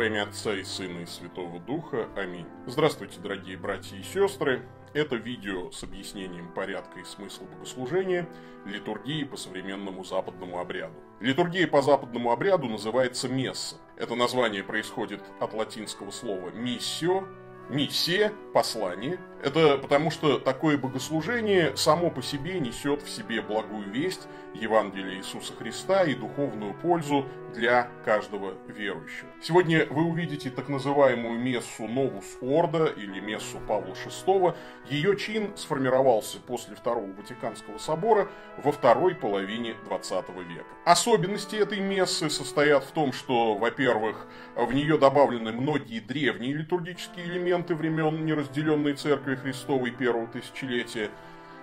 Во имя Отца и Сына и Святого Духа. Аминь. Здравствуйте, дорогие братья и сестры. Это видео с объяснением порядка и смысла богослужения, литургии по современному западному обряду. Литургия по западному обряду называется месса. Это название происходит от латинского слова «миссио», миссия, послание. Это потому что такое богослужение само по себе несет в себе благую весть Евангелия Иисуса Христа и духовную пользу для каждого верующего. Сегодня вы увидите так называемую мессу Новус Орда или мессу Павла VI. Ее чин сформировался после Второго Ватиканского собора во второй половине 20 века. Особенности этой мессы состоят в том, что, во-первых, в нее добавлены многие древние литургические элементы времен неразделенной Церкви Христовой первого тысячелетия.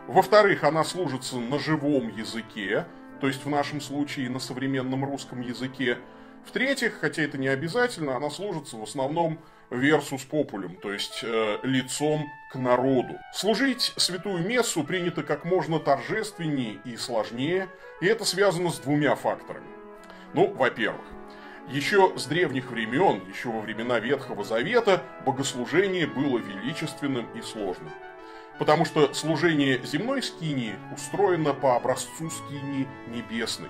Во-вторых, она служится на живом языке, то есть в нашем случае на современном русском языке. В-третьих, хотя это не обязательно, она служится в основном versus популем, то есть э, лицом к народу. Служить святую мессу принято как можно торжественнее и сложнее, и это связано с двумя факторами. Ну, во-первых, еще с древних времен, еще во времена Ветхого Завета, богослужение было величественным и сложным. Потому что служение земной скинии устроено по образцу скинии небесной.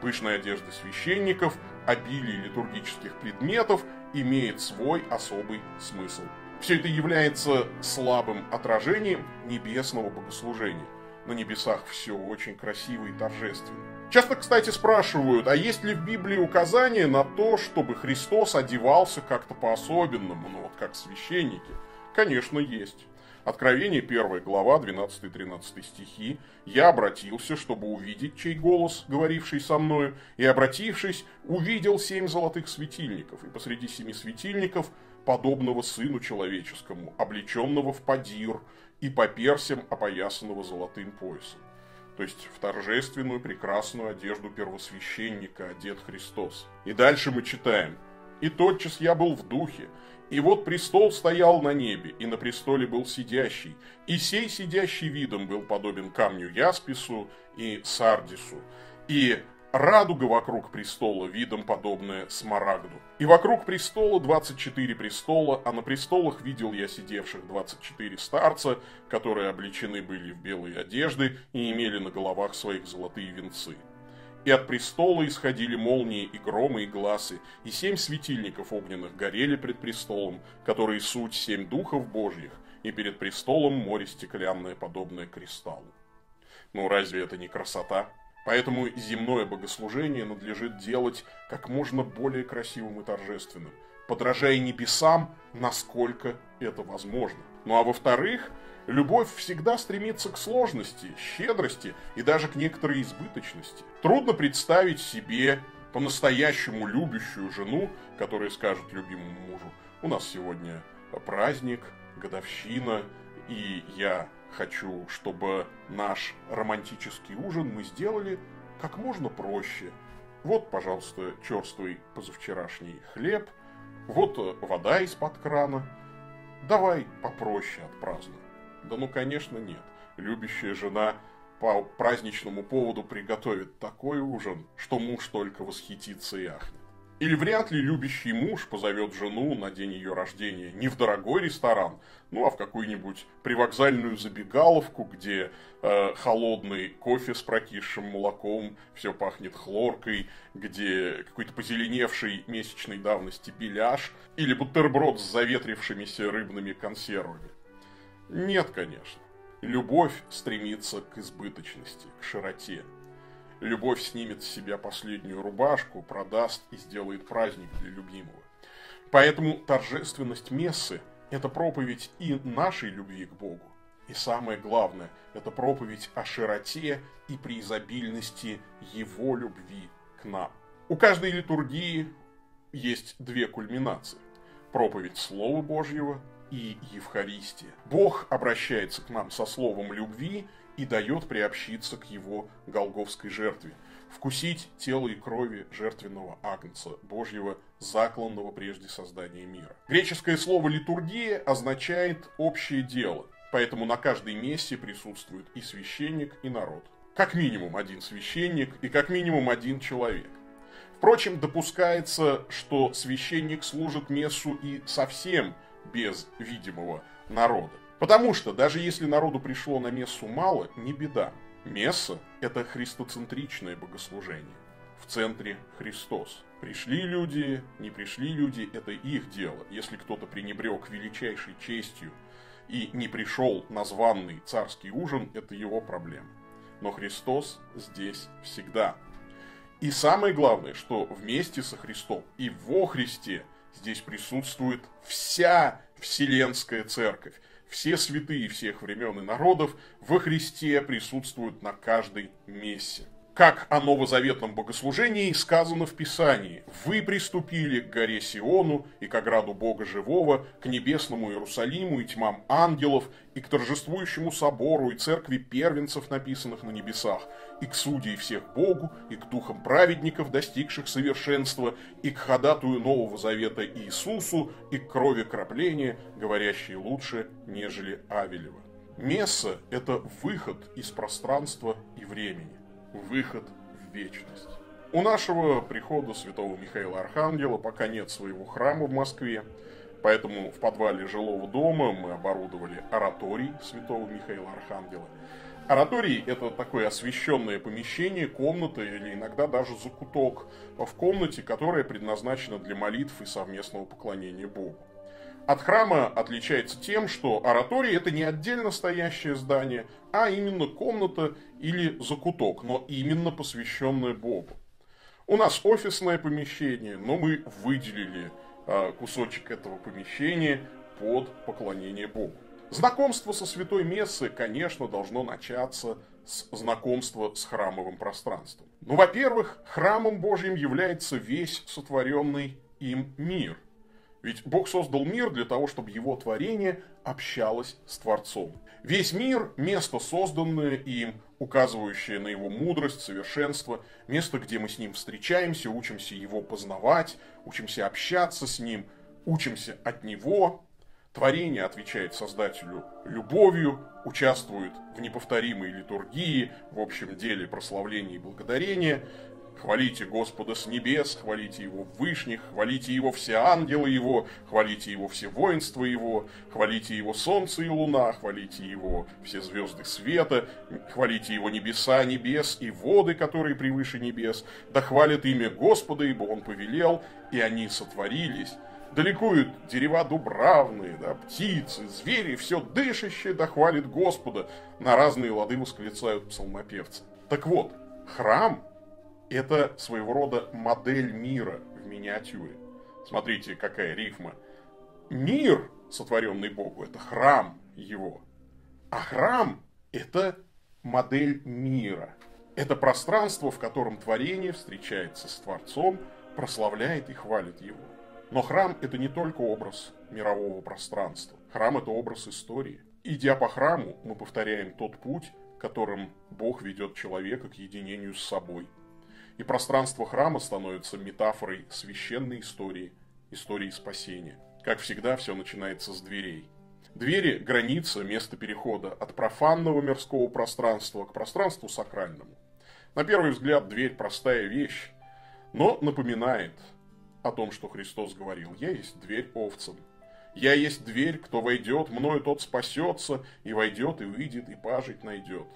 Пышная одежда священников, обилие литургических предметов имеет свой особый смысл. Все это является слабым отражением небесного богослужения. На небесах все очень красиво и торжественно. Часто, кстати, спрашивают, а есть ли в Библии указание на то, чтобы Христос одевался как-то по-особенному, ну вот как священники? Конечно, есть. Откровение 1 глава, 12-13 стихи. «Я обратился, чтобы увидеть, чей голос, говоривший со мною, и, обратившись, увидел семь золотых светильников, и посреди семи светильников подобного сыну человеческому, облеченного в падир и по персям опоясанного золотым поясом». То есть в торжественную прекрасную одежду первосвященника одет Христос. И дальше мы читаем. «И тотчас я был в духе, и вот престол стоял на небе, и на престоле был сидящий, и сей сидящий видом был подобен камню Яспису и Сардису, и радуга вокруг престола видом подобная смарагду. И вокруг престола 24 престола, а на престолах видел я сидевших 24 старца, которые облечены были в белые одежды и имели на головах своих золотые венцы и от престола исходили молнии и громы и глазы, и семь светильников огненных горели пред престолом, которые суть семь духов божьих, и перед престолом море стеклянное, подобное кристаллу. Ну разве это не красота? Поэтому земное богослужение надлежит делать как можно более красивым и торжественным, подражая небесам, насколько это возможно. Ну а во-вторых, Любовь всегда стремится к сложности, щедрости и даже к некоторой избыточности. Трудно представить себе по-настоящему любящую жену, которая скажет любимому мужу, у нас сегодня праздник, годовщина, и я хочу, чтобы наш романтический ужин мы сделали как можно проще. Вот, пожалуйста, черствый позавчерашний хлеб, вот вода из-под крана. Давай попроще отпразднуем. Да ну, конечно, нет. Любящая жена по праздничному поводу приготовит такой ужин, что муж только восхитится и ахнет. Или вряд ли любящий муж позовет жену на день ее рождения не в дорогой ресторан, ну а в какую-нибудь привокзальную забегаловку, где э, холодный кофе с прокисшим молоком, все пахнет хлоркой, где какой-то позеленевший месячной давности беляш, или бутерброд с заветрившимися рыбными консервами. Нет, конечно. Любовь стремится к избыточности, к широте. Любовь снимет с себя последнюю рубашку, продаст и сделает праздник для любимого. Поэтому торжественность мессы – это проповедь и нашей любви к Богу. И самое главное – это проповедь о широте и преизобильности Его любви к нам. У каждой литургии есть две кульминации. Проповедь Слова Божьего и Евхаристия. Бог обращается к нам со словом любви и дает приобщиться к его голговской жертве, вкусить тело и крови жертвенного агнца Божьего, закланного прежде создания мира. Греческое слово «литургия» означает «общее дело», поэтому на каждой мессе присутствует и священник, и народ. Как минимум один священник и как минимум один человек. Впрочем, допускается, что священник служит мессу и совсем без видимого народа. Потому что даже если народу пришло на мессу мало, не беда. Месса – это христоцентричное богослужение. В центре Христос. Пришли люди, не пришли люди – это их дело. Если кто-то пренебрег величайшей честью и не пришел на званный царский ужин – это его проблема. Но Христос здесь всегда. И самое главное, что вместе со Христом и во Христе здесь присутствует вся Вселенская Церковь. Все святые всех времен и народов во Христе присутствуют на каждой мессе. Как о новозаветном богослужении сказано в Писании. «Вы приступили к горе Сиону и к ограду Бога Живого, к небесному Иерусалиму и тьмам ангелов, и к торжествующему собору и церкви первенцев, написанных на небесах, и к судьи всех Богу, и к духам праведников, достигших совершенства, и к ходатую Нового Завета Иисусу, и к крови крапления, говорящей лучше, нежели Авелева». Месса – это выход из пространства и времени выход в вечность. У нашего прихода святого Михаила Архангела пока нет своего храма в Москве, поэтому в подвале жилого дома мы оборудовали ораторий святого Михаила Архангела. Ораторий – это такое освященное помещение, комната или иногда даже закуток в комнате, которая предназначена для молитв и совместного поклонения Богу от храма отличается тем, что ораторий это не отдельно стоящее здание, а именно комната или закуток, но именно посвященное Богу. У нас офисное помещение, но мы выделили а, кусочек этого помещения под поклонение Богу. Знакомство со святой мессы, конечно, должно начаться с знакомства с храмовым пространством. Ну, во-первых, храмом Божьим является весь сотворенный им мир – ведь Бог создал мир для того, чтобы его творение общалось с Творцом. Весь мир – место, созданное им, указывающее на его мудрость, совершенство, место, где мы с ним встречаемся, учимся его познавать, учимся общаться с ним, учимся от него. Творение отвечает Создателю любовью, участвует в неповторимой литургии, в общем деле прославления и благодарения – Хвалите Господа с небес, хвалите Его вышних, хвалите Его все ангелы Его, хвалите Его все воинства Его, хвалите Его солнце и луна, хвалите Его все звезды света, хвалите Его небеса небес и воды, которые превыше небес, да хвалит имя Господа, ибо Он повелел, и они сотворились. Далекуют дерева дубравные, да, птицы, звери, все дышащее да хвалит Господа. На разные лады восклицают псалмопевцы. Так вот, храм это своего рода модель мира в миниатюре. Смотрите, какая рифма. Мир, сотворенный Богу, это храм его. А храм – это модель мира. Это пространство, в котором творение встречается с Творцом, прославляет и хвалит его. Но храм – это не только образ мирового пространства. Храм – это образ истории. Идя по храму, мы повторяем тот путь, которым Бог ведет человека к единению с собой – и пространство храма становится метафорой священной истории, истории спасения. Как всегда, все начинается с дверей. Двери – граница, место перехода от профанного мирского пространства к пространству сакральному. На первый взгляд, дверь – простая вещь, но напоминает о том, что Христос говорил «Я есть дверь овцам». «Я есть дверь, кто войдет, мною тот спасется, и войдет, и выйдет, и пажить найдет».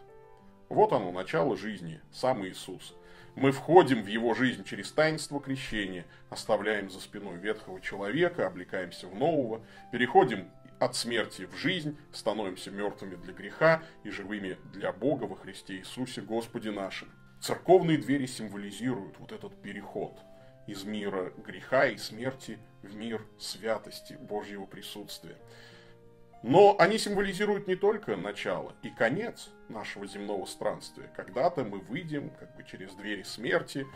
Вот оно, начало жизни, сам Иисус – мы входим в его жизнь через таинство крещения, оставляем за спиной ветхого человека, облекаемся в нового, переходим от смерти в жизнь, становимся мертвыми для греха и живыми для Бога во Христе Иисусе Господе нашим. Церковные двери символизируют вот этот переход из мира греха и смерти в мир святости Божьего присутствия. Но они символизируют не только начало и конец нашего земного странствия. Когда-то мы выйдем как бы через двери смерти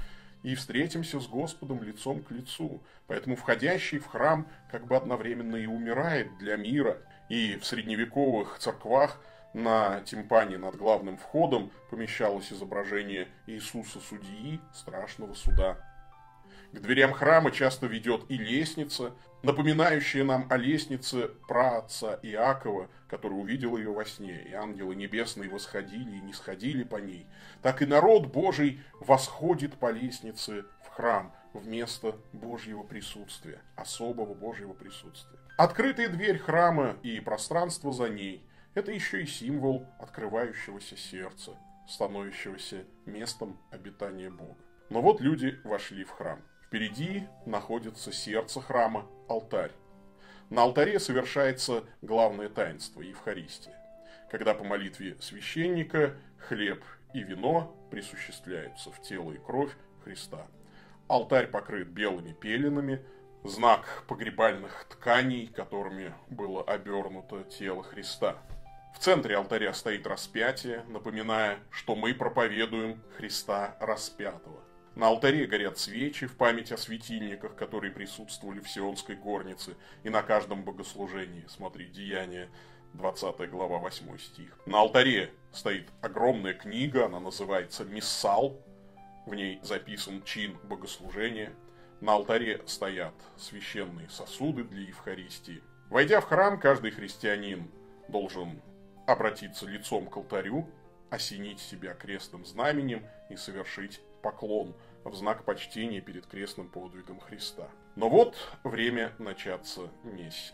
и встретимся с Господом лицом к лицу. Поэтому входящий в храм как бы одновременно и умирает для мира. И в средневековых церквах на тимпане над главным входом помещалось изображение Иисуса Судьи страшного суда. К дверям храма часто ведет и лестница, напоминающая нам о лестнице праотца Иакова, который увидел ее во сне, и ангелы небесные восходили и не сходили по ней. Так и народ Божий восходит по лестнице в храм, вместо Божьего присутствия, особого Божьего присутствия. Открытая дверь храма и пространство за ней – это еще и символ открывающегося сердца, становящегося местом обитания Бога. Но вот люди вошли в храм. Впереди находится сердце храма – алтарь. На алтаре совершается главное таинство – Евхаристия, когда по молитве священника хлеб и вино присуществляются в тело и кровь Христа. Алтарь покрыт белыми пеленами, знак погребальных тканей, которыми было обернуто тело Христа. В центре алтаря стоит распятие, напоминая, что мы проповедуем Христа распятого. На алтаре горят свечи в память о светильниках, которые присутствовали в Сионской горнице и на каждом богослужении. Смотри, Деяние 20 глава 8 стих. На алтаре стоит огромная книга, она называется «Миссал», в ней записан чин богослужения. На алтаре стоят священные сосуды для Евхаристии. Войдя в храм, каждый христианин должен обратиться лицом к алтарю, осенить себя крестным знаменем и совершить поклон в знак почтения перед крестным подвигом Христа. Но вот время начаться Месси.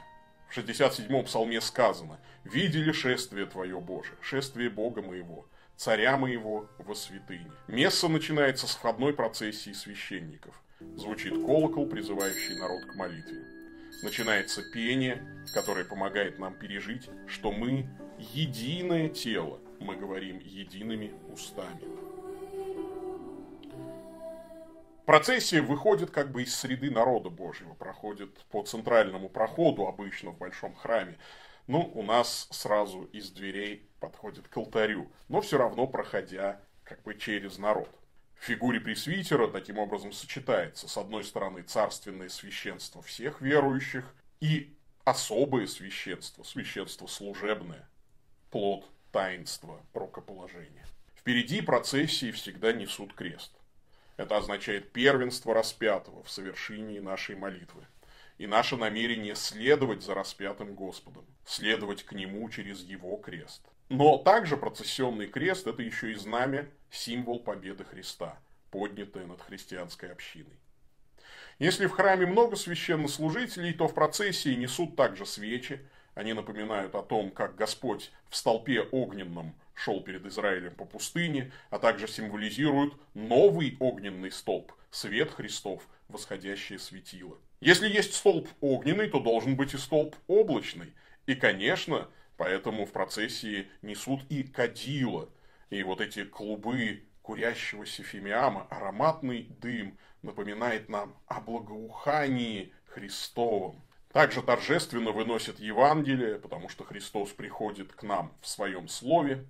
В 67-м псалме сказано «Видели шествие Твое, Боже, шествие Бога моего, царя моего во святыне». Месса начинается с входной процессии священников. Звучит колокол, призывающий народ к молитве. Начинается пение, которое помогает нам пережить, что мы единое тело. Мы говорим едиными устами. Процессия выходит как бы из среды народа Божьего, проходит по центральному проходу обычно в большом храме. Ну, у нас сразу из дверей подходит к алтарю, но все равно проходя как бы через народ. В фигуре пресвитера таким образом сочетается, с одной стороны, царственное священство всех верующих и особое священство, священство служебное, плод таинства рукоположения. Впереди процессии всегда несут крест. Это означает первенство распятого в совершении нашей молитвы. И наше намерение следовать за распятым Господом, следовать к Нему через Его крест. Но также процессионный крест – это еще и знамя, символ победы Христа, поднятое над христианской общиной. Если в храме много священнослужителей, то в процессии несут также свечи, они напоминают о том, как Господь в столпе огненном шел перед Израилем по пустыне, а также символизируют новый огненный столб, свет Христов, восходящее светило. Если есть столб огненный, то должен быть и столб облачный. И, конечно, поэтому в процессии несут и кадила. И вот эти клубы курящегося фимиама, ароматный дым напоминает нам о благоухании Христовом. Также торжественно выносят Евангелие, потому что Христос приходит к нам в своем слове,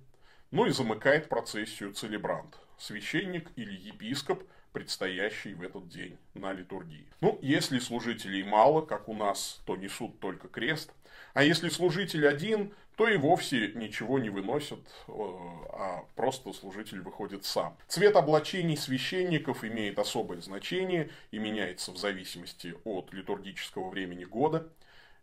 ну и замыкает процессию целебрант, священник или епископ, предстоящий в этот день на литургии. Ну, если служителей мало, как у нас, то несут только крест, а если служитель один, то и вовсе ничего не выносят, э, а просто служитель выходит сам. Цвет облачений священников имеет особое значение и меняется в зависимости от литургического времени года.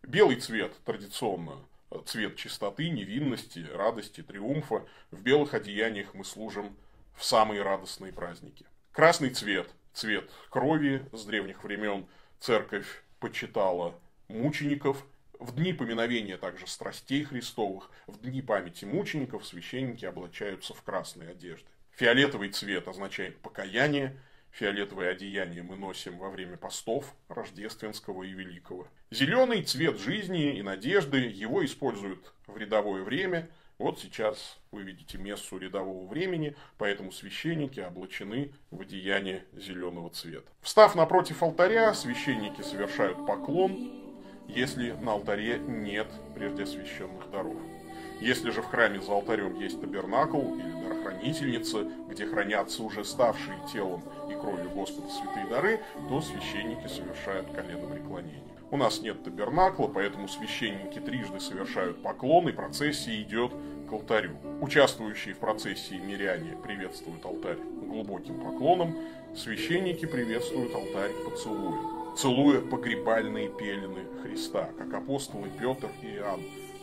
Белый цвет традиционно цвет чистоты, невинности, радости, триумфа. В белых одеяниях мы служим в самые радостные праздники. Красный цвет, цвет крови с древних времен церковь почитала мучеников, в дни поминовения также страстей Христовых, в дни памяти мучеников священники облачаются в красные одежды. Фиолетовый цвет означает покаяние, фиолетовое одеяние мы носим во время постов рождественского и великого. Зеленый цвет жизни и надежды, его используют в рядовое время. Вот сейчас вы видите мессу рядового времени, поэтому священники облачены в одеяние зеленого цвета. Встав напротив алтаря, священники совершают поклон, если на алтаре нет прежде освященных даров. Если же в храме за алтарем есть табернакл или дарохранительница, где хранятся уже ставшие телом и кровью Господа святые дары, то священники совершают коленопреклонение. У нас нет табернакла, поэтому священники трижды совершают поклон, и процессия идет к алтарю. Участвующие в процессии миряне приветствуют алтарь глубоким поклоном, священники приветствуют алтарь поцелуем целуя погребальные пелены Христа, как апостолы Петр и Иоанн,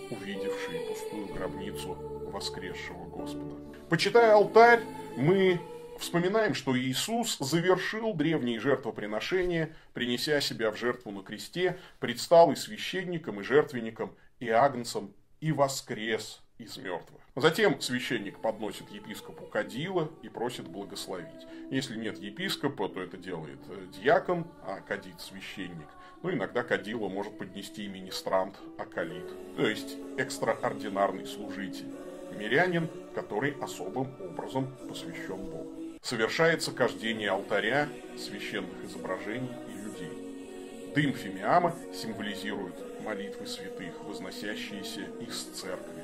увидевшие пустую гробницу воскресшего Господа. Почитая алтарь, мы вспоминаем, что Иисус завершил древние жертвоприношения, принеся себя в жертву на кресте, предстал и священником, и жертвенником, и агнцем, и воскрес из мертвых. Затем священник подносит епископу кадила и просит благословить. Если нет епископа, то это делает э, диакон, а кадит священник. Ну, иногда кадила может поднести и министрант, акалит, то есть экстраординарный служитель, мирянин, который особым образом посвящен Богу. Совершается кождение алтаря, священных изображений и людей. Дым фимиама символизирует молитвы святых, возносящиеся из церкви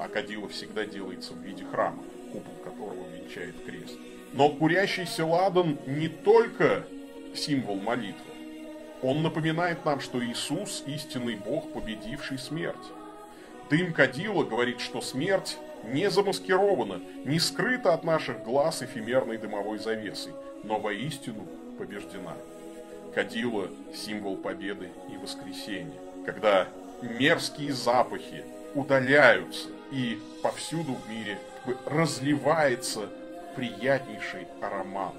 а кадила всегда делается в виде храма, купол которого венчает крест. Но курящийся ладан не только символ молитвы. Он напоминает нам, что Иисус – истинный Бог, победивший смерть. Дым кадила говорит, что смерть не замаскирована, не скрыта от наших глаз эфемерной дымовой завесой, но воистину побеждена. Кадила – символ победы и воскресения, когда мерзкие запахи удаляются, и повсюду в мире разливается приятнейший аромат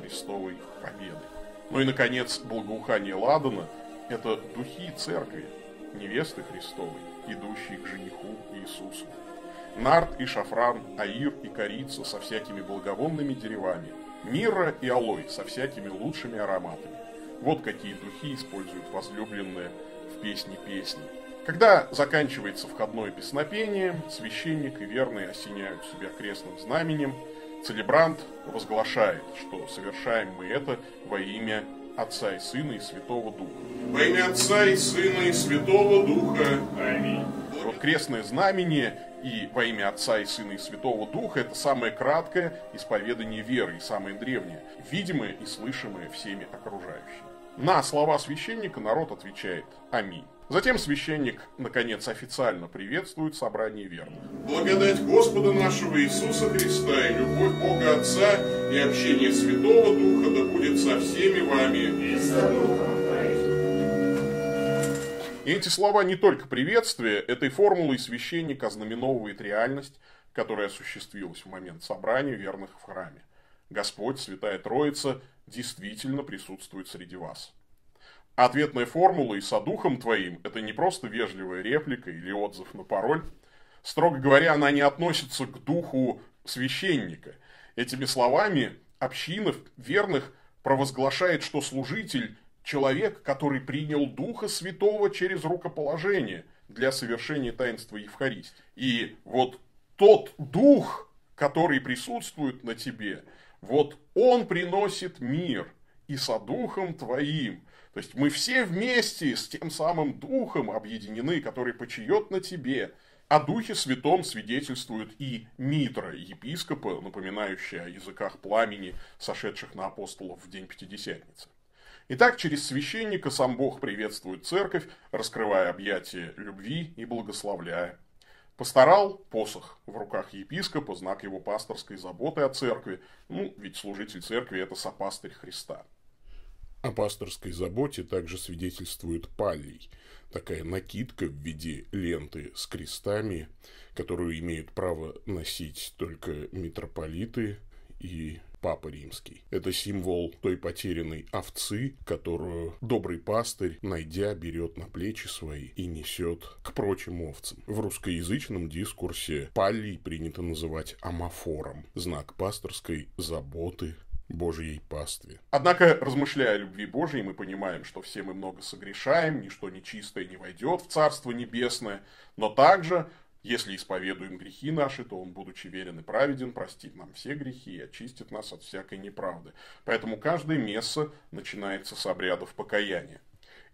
Христовой победы. Ну и, наконец, благоухание ладана – это духи церкви, невесты Христовой, идущие к жениху Иисусу. Нарт и шафран, аир и корица со всякими благовонными деревами, мира и алой со всякими лучшими ароматами. Вот какие духи используют возлюбленные в песне песни. Когда заканчивается входное песнопение, священник и верные осеняют себя крестным знаменем, целебрант возглашает, что совершаем мы это во имя Отца и Сына и Святого Духа. Во имя Отца и Сына и Святого Духа. Аминь. Вот крестное знамение и во имя Отца и Сына и Святого Духа это самое краткое исповедание веры и самое древнее, видимое и слышимое всеми окружающими. На слова священника народ отвечает «Аминь». Затем священник, наконец, официально приветствует собрание верных. Благодать Господа нашего Иисуса Христа и любовь Бога Отца и общение Святого Духа да будет со всеми вами. И со И эти слова не только приветствие, этой формулой священник ознаменовывает реальность, которая осуществилась в момент собрания верных в храме. Господь, Святая Троица, действительно присутствует среди вас. Ответная формула и садухом твоим – это не просто вежливая реплика или отзыв на пароль. Строго говоря, она не относится к духу священника. Этими словами община верных провозглашает, что служитель – человек, который принял Духа Святого через рукоположение для совершения таинства Евхаристии. И вот тот Дух, который присутствует на тебе, вот он приносит мир и со Духом твоим – то есть мы все вместе с тем самым Духом объединены, который почиет на тебе. О Духе Святом свидетельствует и Митра, епископа, напоминающая о языках пламени, сошедших на апостолов в день Пятидесятницы. Итак, через священника сам Бог приветствует церковь, раскрывая объятия любви и благословляя. Постарал посох в руках епископа, знак его пасторской заботы о церкви. Ну, ведь служитель церкви – это сопастырь Христа. О пасторской заботе также свидетельствует палий, такая накидка в виде ленты с крестами, которую имеют право носить только митрополиты и Папа Римский. Это символ той потерянной овцы, которую добрый пастырь, найдя, берет на плечи свои и несет к прочим овцам. В русскоязычном дискурсе паллий принято называть амафором, знак пасторской заботы Божьей пастве. Однако, размышляя о любви Божьей, мы понимаем, что все мы много согрешаем, ничто нечистое не войдет в Царство Небесное, но также, если исповедуем грехи наши, то Он, будучи верен и праведен, простит нам все грехи и очистит нас от всякой неправды. Поэтому каждое место начинается с обрядов покаяния.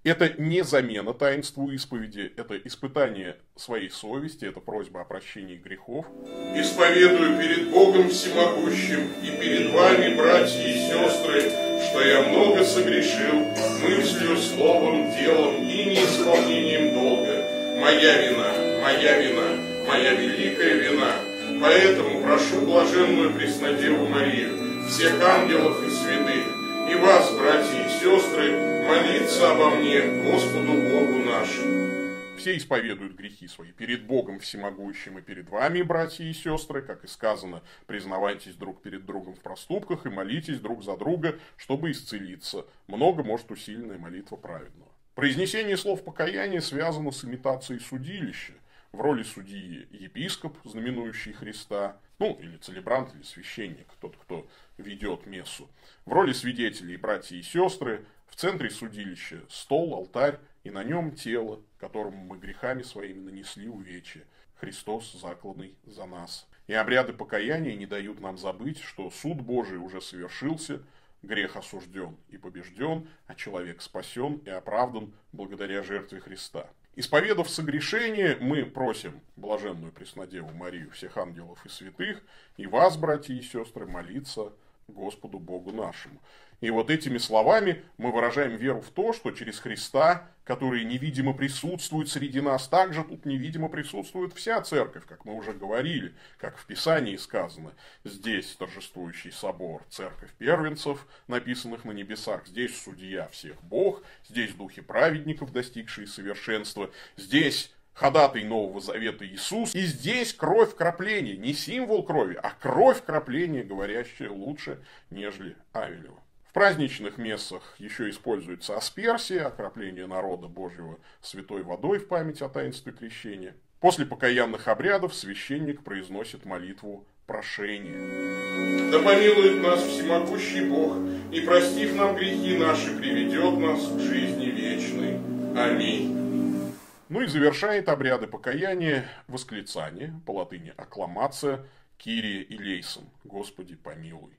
Это не замена таинству исповеди, это испытание своей совести, это просьба о прощении грехов. Исповедую перед Богом Всемогущим и перед вами, братья и сестры, что я много согрешил мыслью, словом, делом и неисполнением долга. Моя вина, моя вина, моя великая вина. Поэтому прошу блаженную Преснодеву Марию, всех ангелов и святых, и вас, братья и сестры, молиться обо мне Господу Богу нашему. все исповедуют грехи свои перед Богом всемогущим и перед вами, братья и сестры, как и сказано, признавайтесь друг перед другом в проступках и молитесь друг за друга, чтобы исцелиться. Много может усиленная молитва праведного. Произнесение слов покаяния связано с имитацией судилища. В роли судьи епископ, знаменующий Христа, ну, или целебрант, или священник, тот, кто ведет мессу. В роли свидетелей братья и сестры, в центре судилища стол, алтарь, и на нем тело, которому мы грехами своими нанесли увечья. Христос закладный за нас. И обряды покаяния не дают нам забыть, что суд Божий уже совершился, грех осужден и побежден, а человек спасен и оправдан благодаря жертве Христа. Исповедав согрешение, мы просим блаженную Преснодеву Марию, всех ангелов и святых, и вас, братья и сестры, молиться Господу Богу нашему. И вот этими словами мы выражаем веру в то, что через Христа, который невидимо присутствует среди нас, также тут невидимо присутствует вся церковь, как мы уже говорили, как в Писании сказано. Здесь торжествующий собор, церковь первенцев, написанных на небесах, здесь судья всех Бог, здесь духи праведников, достигшие совершенства, здесь ходатай Нового Завета Иисус. И здесь кровь кропления, не символ крови, а кровь кропления, говорящая лучше, нежели Авелева. В праздничных мессах еще используется асперсия, окропление народа Божьего святой водой в память о таинстве крещения. После покаянных обрядов священник произносит молитву прошения. Да помилует нас всемогущий Бог, и, простив нам грехи наши, приведет нас к жизни вечной. Аминь. Ну и завершает обряды покаяния восклицание, по латыни аккламация, Кирия и Лейсон, Господи помилуй.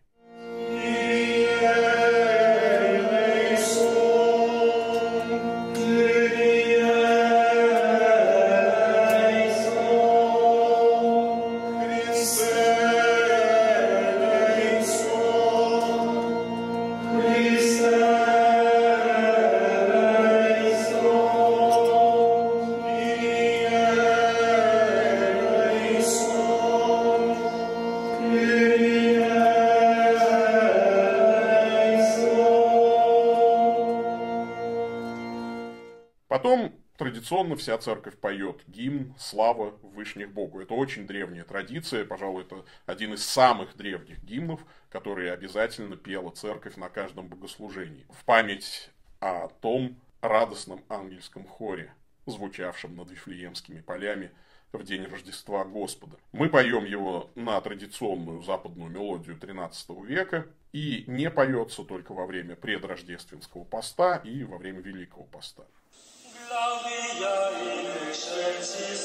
Потом традиционно вся церковь поет гимн «Слава Вышних Богу». Это очень древняя традиция, пожалуй, это один из самых древних гимнов, которые обязательно пела церковь на каждом богослужении. В память о том радостном ангельском хоре, звучавшем над Вифлеемскими полями в день Рождества Господа. Мы поем его на традиционную западную мелодию XIII века, и не поется только во время предрождественского поста и во время Великого поста. la via in excelsis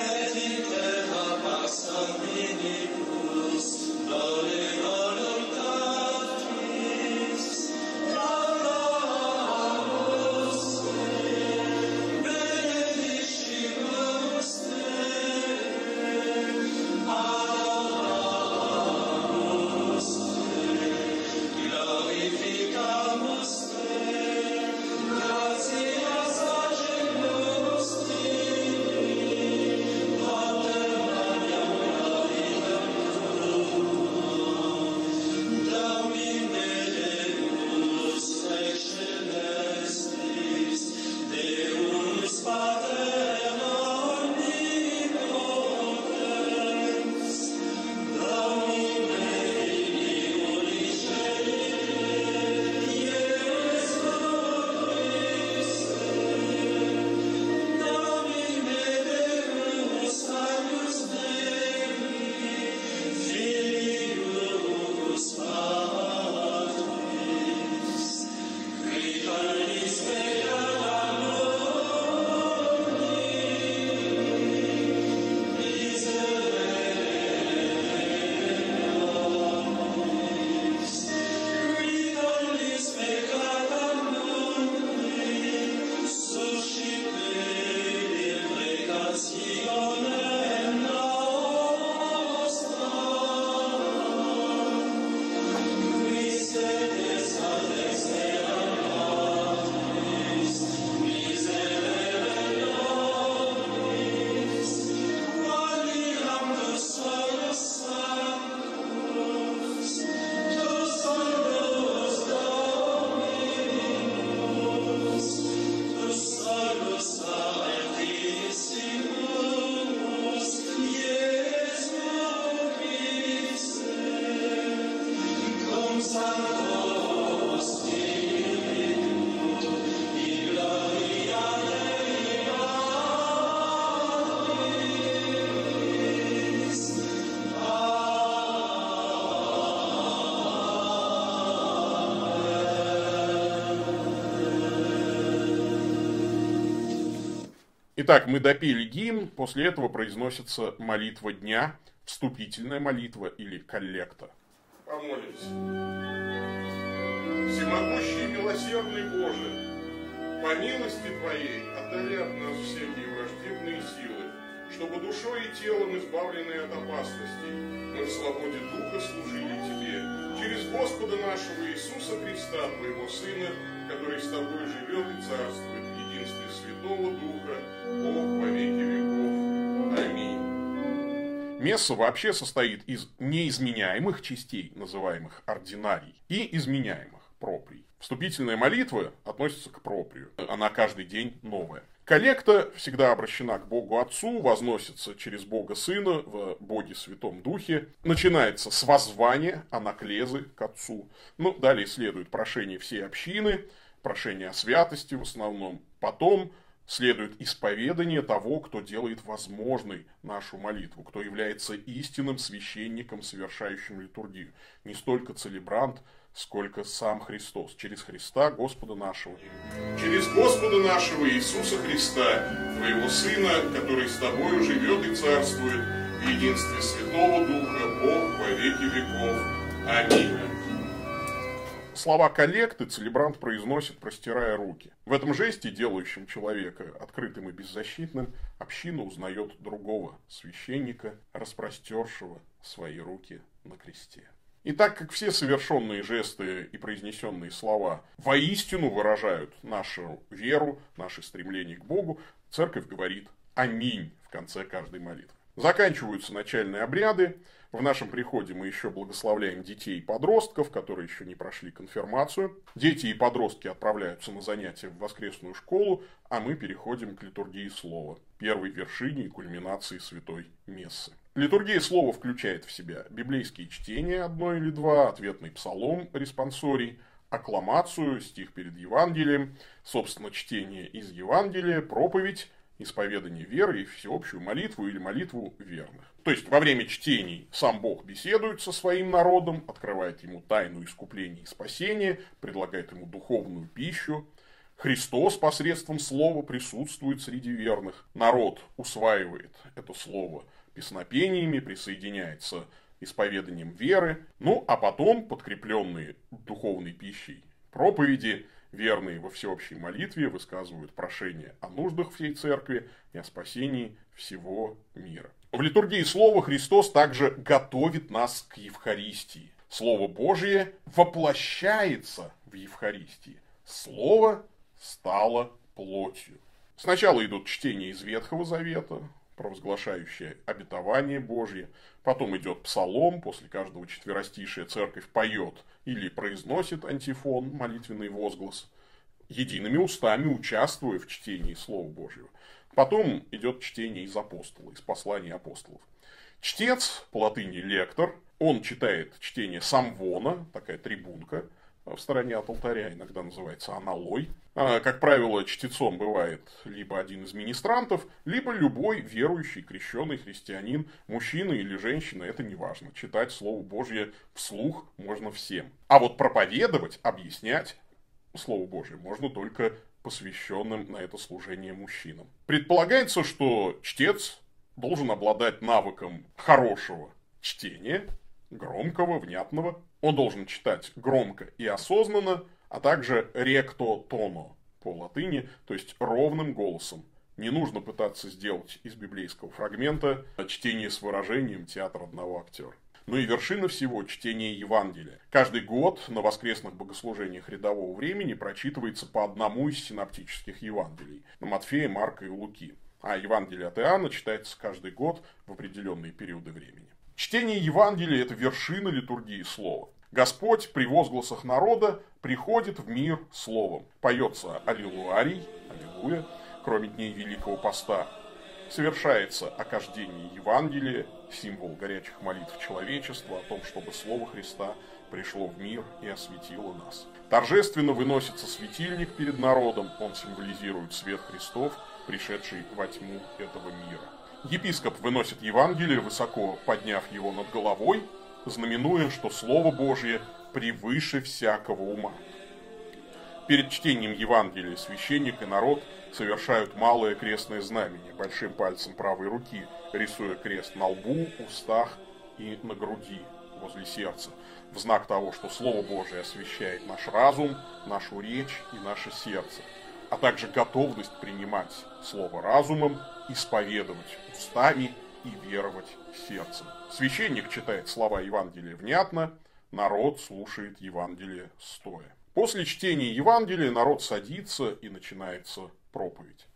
Et in terra pax sanguinibus, Итак, мы допели гимн, после этого произносится молитва дня, вступительная молитва или коллекта. Помолимся. Всемогущий и милосердный Боже, по милости Твоей отдали от нас всякие враждебные силы, чтобы душой и телом, избавленные от опасностей, мы в свободе Духа служили Тебе, через Господа нашего Иисуса Христа, Твоего Сына, который с Тобой живет и царствует в единстве Святого Духа, Месса вообще состоит из неизменяемых частей, называемых ординарий, и изменяемых проприй. Вступительная молитва относится к проприю. Она каждый день новая. Коллекта всегда обращена к Богу Отцу, возносится через Бога Сына в Боге Святом Духе. Начинается с воззвания анаклезы к Отцу. Ну, далее следует прошение всей общины, прошение о святости в основном. Потом следует исповедание того, кто делает возможной нашу молитву, кто является истинным священником, совершающим литургию. Не столько целебрант, сколько сам Христос, через Христа Господа нашего. Через Господа нашего Иисуса Христа, Твоего Сына, который с Тобою живет и царствует, в единстве Святого Духа, Бог во веки веков. Аминь. Слова коллекты целебрант произносит, простирая руки. В этом жесте, делающем человека открытым и беззащитным, община узнает другого священника, распростершего свои руки на кресте. И так как все совершенные жесты и произнесенные слова воистину выражают нашу веру, наше стремление к Богу, церковь говорит «Аминь» в конце каждой молитвы. Заканчиваются начальные обряды. В нашем приходе мы еще благословляем детей и подростков, которые еще не прошли конфирмацию. Дети и подростки отправляются на занятия в воскресную школу, а мы переходим к литургии слова, первой вершине и кульминации святой мессы. Литургия слова включает в себя библейские чтения, одно или два, ответный псалом, респонсорий, аккламацию, стих перед Евангелием, собственно, чтение из Евангелия, проповедь, исповедание веры и всеобщую молитву или молитву верных. То есть во время чтений сам Бог беседует со своим народом, открывает ему тайну искупления и спасения, предлагает ему духовную пищу. Христос посредством слова присутствует среди верных. Народ усваивает это слово – песнопениями, присоединяется исповеданием веры, ну а потом, подкрепленные духовной пищей проповеди, верные во всеобщей молитве высказывают прошение о нуждах всей церкви и о спасении всего мира. В литургии Слова Христос также готовит нас к Евхаристии. Слово Божие воплощается в Евхаристии. Слово стало плотью. Сначала идут чтения из Ветхого Завета, провозглашающее обетование Божье. Потом идет псалом, после каждого четверостишия церковь поет или произносит антифон, молитвенный возглас, едиными устами участвуя в чтении Слова Божьего. Потом идет чтение из апостола, из посланий апостолов. Чтец, по латыни лектор, он читает чтение самвона, такая трибунка – в стороне от алтаря, иногда называется аналой. А, как правило, чтецом бывает либо один из министрантов, либо любой верующий, крещенный христианин, мужчина или женщина, это не важно. Читать Слово Божье вслух можно всем. А вот проповедовать, объяснять Слово Божье можно только посвященным на это служение мужчинам. Предполагается, что чтец должен обладать навыком хорошего чтения, громкого, внятного. Он должен читать громко и осознанно, а также ректо тоно по латыни, то есть ровным голосом. Не нужно пытаться сделать из библейского фрагмента чтение с выражением театр одного актера. Ну и вершина всего – чтение Евангелия. Каждый год на воскресных богослужениях рядового времени прочитывается по одному из синоптических Евангелий – на Матфея, Марка и Луки. А Евангелие от Иоанна читается каждый год в определенные периоды времени. Чтение Евангелия – это вершина литургии слова. Господь при возгласах народа приходит в мир словом. Поется Аллилуарий, Аллилуйя, кроме дней Великого Поста. Совершается окаждение Евангелия, символ горячих молитв человечества о том, чтобы Слово Христа пришло в мир и осветило нас. Торжественно выносится светильник перед народом, он символизирует свет Христов, пришедший во тьму этого мира. Епископ выносит Евангелие, высоко подняв его над головой, знаменуя, что Слово Божье превыше всякого ума. Перед чтением Евангелия священник и народ совершают малое крестное знамение большим пальцем правой руки, рисуя крест на лбу, устах и на груди, возле сердца, в знак того, что Слово Божие освещает наш разум, нашу речь и наше сердце, а также готовность принимать Слово разумом, исповедовать устами и веровать сердцем. Священник читает слова Евангелия внятно, народ слушает Евангелие стоя. После чтения Евангелия народ садится и начинается проповедь.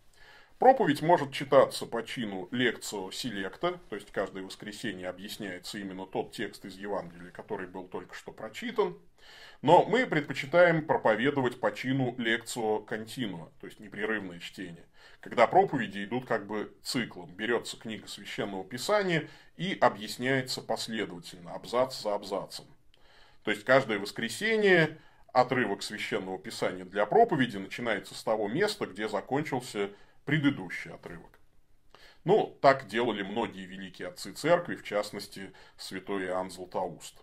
Проповедь может читаться по чину лекцию селекта, то есть каждое воскресенье объясняется именно тот текст из Евангелия, который был только что прочитан. Но мы предпочитаем проповедовать по чину лекцию континуа, то есть непрерывное чтение, когда проповеди идут как бы циклом. Берется книга Священного Писания и объясняется последовательно, абзац за абзацем. То есть каждое воскресенье отрывок священного писания для проповеди начинается с того места, где закончился предыдущий отрывок. Ну, так делали многие великие отцы церкви, в частности, святой Иоанн Златоуст.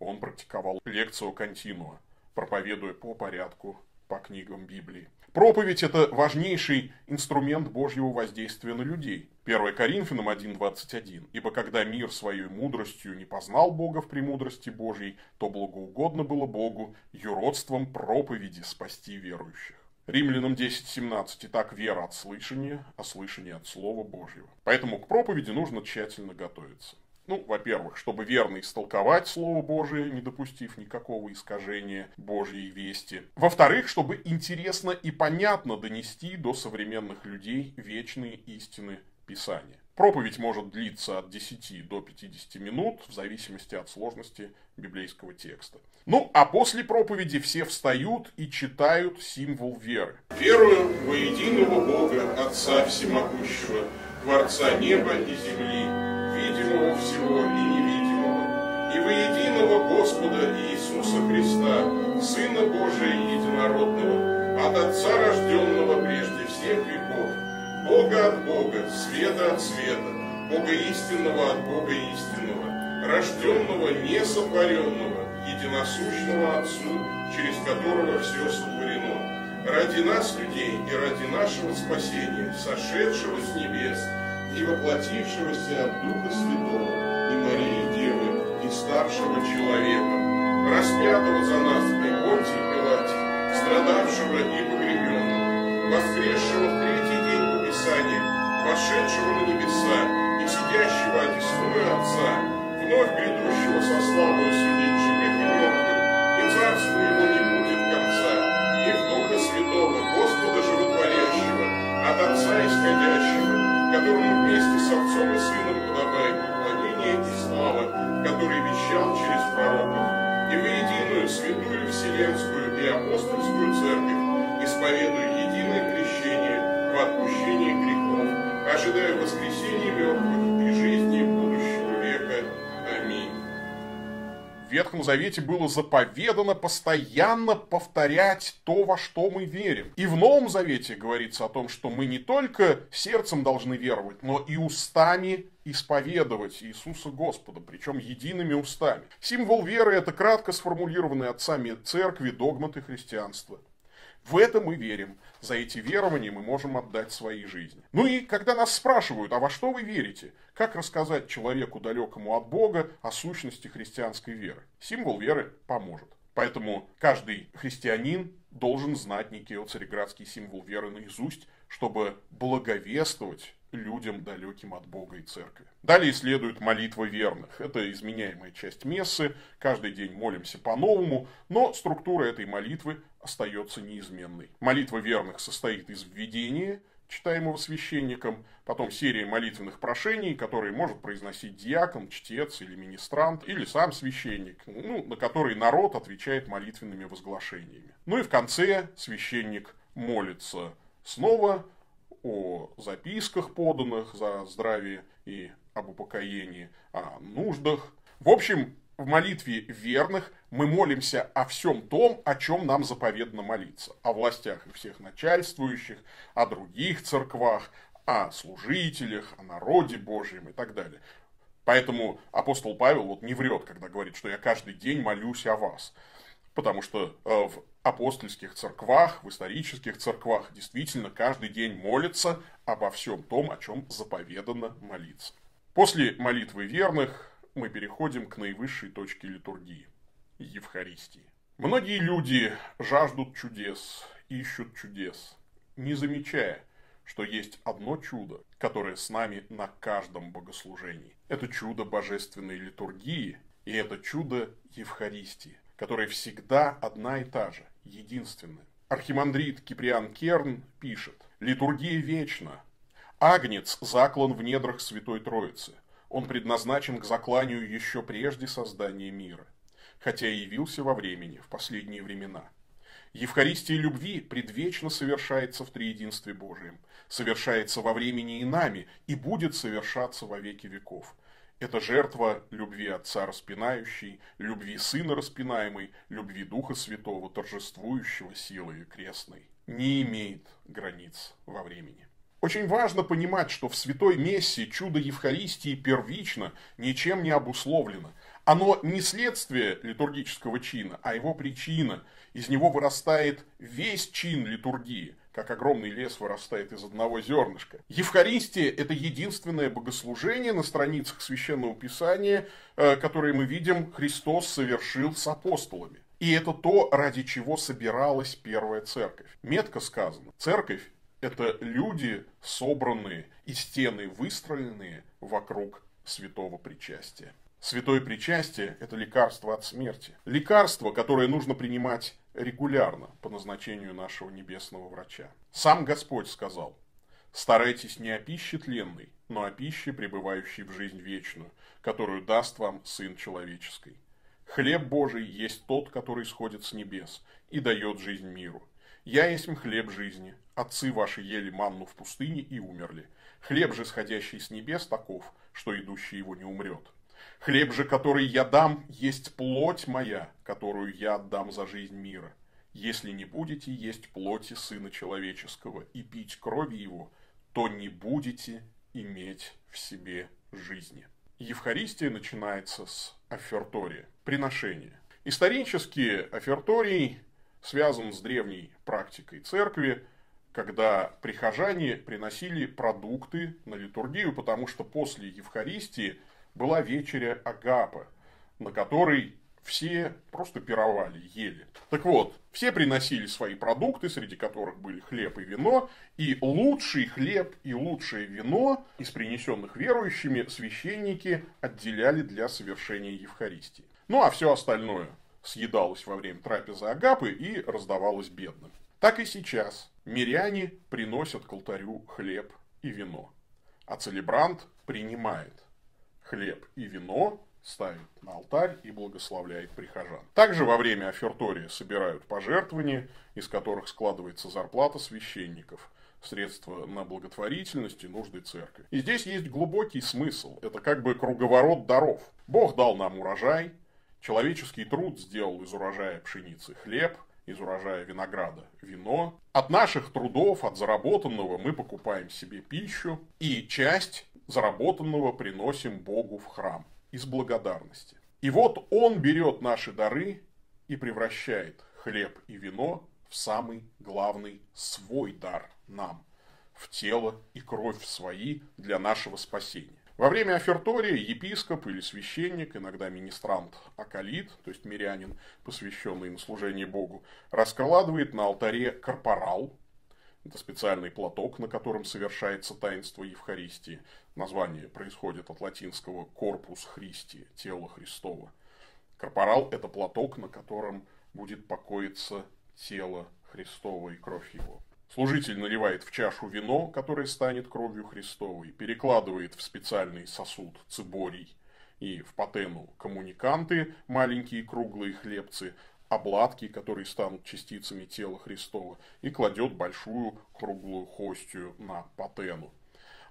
Он практиковал лекцию континуа, проповедуя по порядку по книгам Библии. Проповедь – это важнейший инструмент Божьего воздействия на людей. 1 Коринфянам 1.21. «Ибо когда мир своей мудростью не познал Бога в премудрости Божьей, то благоугодно было Богу юродством проповеди спасти верующих». Римлянам 10.17. «Итак, вера от слышания, а слышание от Слова Божьего». Поэтому к проповеди нужно тщательно готовиться. Ну, во-первых, чтобы верно истолковать Слово Божие, не допустив никакого искажения Божьей вести. Во-вторых, чтобы интересно и понятно донести до современных людей вечные истины Писания. Проповедь может длиться от 10 до 50 минут, в зависимости от сложности библейского текста. Ну, а после проповеди все встают и читают символ веры. Верую во единого Бога, Отца Всемогущего, Творца неба и земли, видимого всего и невидимого, и во единого Господа Иисуса Христа, Сына Божия Единородного, от Отца рожденного прежде всех веков, Бога от Бога, света от света, Бога истинного от Бога истинного, рожденного, несотворенного, единосущного Отцу, через которого все сотворено, ради нас, людей, и ради нашего спасения, сошедшего с небес, и воплотившегося от Духа Святого и Марии Девы и старшего человека, распятого за нас при Понтии Пилате, страдавшего и погребенного, воскресшего в третий день по Писанию, вошедшего на небеса и сидящего одесную Отца, вновь грядущего со славою судить живых и мертвых, и царство его не будет конца, и в Духа Святого, Господа Животворящего, от Отца исходящего, которому вместе с Отцом и Сыном подобает поклонение и слава, который вещал через пророков, и в единую святую вселенскую и апостольскую церковь, исповедуя единое крещение в отпущении грехов, ожидая воскресения мертвых В Ветхом Завете было заповедано постоянно повторять то, во что мы верим. И в Новом Завете говорится о том, что мы не только сердцем должны веровать, но и устами исповедовать Иисуса Господа, причем едиными устами. Символ веры – это кратко сформулированные отцами церкви догматы христианства. В это мы верим. За эти верования мы можем отдать свои жизни. Ну и когда нас спрашивают, а во что вы верите? Как рассказать человеку, далекому от Бога, о сущности христианской веры? Символ веры поможет. Поэтому каждый христианин должен знать некий цареградский символ веры наизусть, чтобы благовествовать людям, далеким от Бога и Церкви. Далее следует молитва верных. Это изменяемая часть мессы. Каждый день молимся по-новому, но структура этой молитвы остается неизменной. Молитва верных состоит из введения, читаемого священником, потом серия молитвенных прошений, которые может произносить диакон, чтец или министрант, или сам священник, ну, на которые народ отвечает молитвенными возглашениями. Ну и в конце священник молится снова о записках поданных за здравие и об упокоении, о нуждах. В общем, в молитве верных мы молимся о всем том, о чем нам заповедно молиться. О властях и всех начальствующих, о других церквах, о служителях, о народе Божьем и так далее. Поэтому апостол Павел вот не врет, когда говорит, что я каждый день молюсь о вас. потому что э, в апостольских церквах, в исторических церквах действительно каждый день молятся обо всем том, о чем заповедано молиться. После молитвы верных мы переходим к наивысшей точке литургии – Евхаристии. Многие люди жаждут чудес, ищут чудес, не замечая, что есть одно чудо, которое с нами на каждом богослужении. Это чудо божественной литургии, и это чудо Евхаристии, которая всегда одна и та же, единственная. Архимандрит Киприан Керн пишет, «Литургия вечна. Агнец заклан в недрах Святой Троицы. Он предназначен к закланию еще прежде создания мира, хотя и явился во времени, в последние времена. Евхаристия любви предвечно совершается в Триединстве Божием, совершается во времени и нами, и будет совершаться во веки веков. Это жертва любви Отца распинающей, любви Сына распинаемой, любви Духа Святого, торжествующего силой крестной. Не имеет границ во времени. Очень важно понимать, что в святой мессе чудо Евхаристии первично, ничем не обусловлено. Оно не следствие литургического чина, а его причина. Из него вырастает весь чин литургии как огромный лес вырастает из одного зернышка. Евхаристия – это единственное богослужение на страницах Священного Писания, э, которое мы видим, Христос совершил с апостолами. И это то, ради чего собиралась первая церковь. Метко сказано, церковь – это люди, собранные и стены выстроенные вокруг святого причастия. Святое причастие – это лекарство от смерти. Лекарство, которое нужно принимать регулярно по назначению нашего небесного врача. Сам Господь сказал, «Старайтесь не о пище тленной, но о пище, пребывающей в жизнь вечную, которую даст вам Сын Человеческий. Хлеб Божий есть тот, который сходит с небес и дает жизнь миру. Я есть хлеб жизни. Отцы ваши ели манну в пустыне и умерли. Хлеб же, сходящий с небес, таков, что идущий его не умрет. Хлеб же, который я дам, есть плоть моя, которую я отдам за жизнь мира. Если не будете есть плоти Сына Человеческого и пить крови Его, то не будете иметь в себе жизни. Евхаристия начинается с офертория, приношения. Исторически оферторий связан с древней практикой церкви, когда прихожане приносили продукты на литургию, потому что после Евхаристии была вечеря Агапа, на которой все просто пировали, ели. Так вот, все приносили свои продукты, среди которых были хлеб и вино, и лучший хлеб и лучшее вино из принесенных верующими священники отделяли для совершения Евхаристии. Ну а все остальное съедалось во время трапезы Агапы и раздавалось бедным. Так и сейчас миряне приносят к алтарю хлеб и вино, а целебрант принимает хлеб и вино, ставит на алтарь и благословляет прихожан. Также во время офертория собирают пожертвования, из которых складывается зарплата священников, средства на благотворительность и нужды церкви. И здесь есть глубокий смысл. Это как бы круговорот даров. Бог дал нам урожай, человеческий труд сделал из урожая пшеницы хлеб, из урожая винограда вино. От наших трудов, от заработанного мы покупаем себе пищу, и часть заработанного приносим Богу в храм из благодарности. И вот Он берет наши дары и превращает хлеб и вино в самый главный свой дар нам, в тело и кровь свои для нашего спасения. Во время офертория епископ или священник, иногда министрант акалит, то есть мирянин, посвященный на служение Богу, раскладывает на алтаре корпорал, это специальный платок, на котором совершается таинство Евхаристии. Название происходит от латинского «корпус Христи», тело Христова. Корпорал – это платок, на котором будет покоиться тело Христово и кровь его. Служитель наливает в чашу вино, которое станет кровью Христовой, перекладывает в специальный сосуд циборий и в патену коммуниканты, маленькие круглые хлебцы, обладки, которые станут частицами тела Христова, и кладет большую круглую хостию на патену.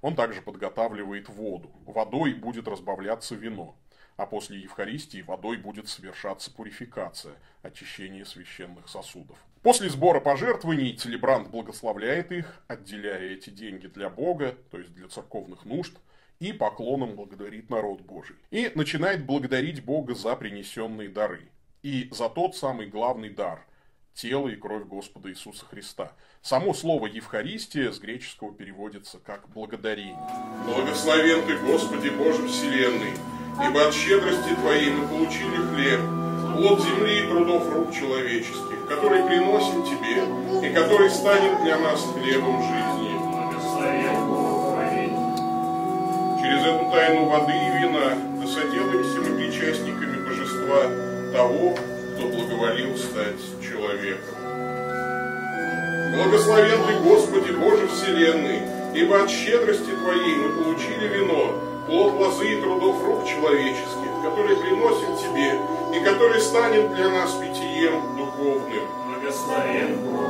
Он также подготавливает воду. Водой будет разбавляться вино, а после Евхаристии водой будет совершаться пурификация, очищение священных сосудов. После сбора пожертвований целебрант благословляет их, отделяя эти деньги для Бога, то есть для церковных нужд, и поклоном благодарит народ Божий. И начинает благодарить Бога за принесенные дары – и за тот самый главный дар – тело и кровь Господа Иисуса Христа. Само слово «Евхаристия» с греческого переводится как «благодарение». Благословен Ты, Господи Боже Вселенной, ибо от щедрости Твоей мы получили хлеб, плод земли и трудов рук человеческих, который приносим Тебе и который станет для нас хлебом жизни. Через эту тайну воды и вина да соделаемся мы причастниками божества того, кто благоволил стать человеком. Благословен Ты, Господи, Боже Вселенной, ибо от щедрости Твоей мы получили вино, плод лозы и трудов рук человеческих, который приносим Тебе и который станет для нас питьем духовным. Благословен Бог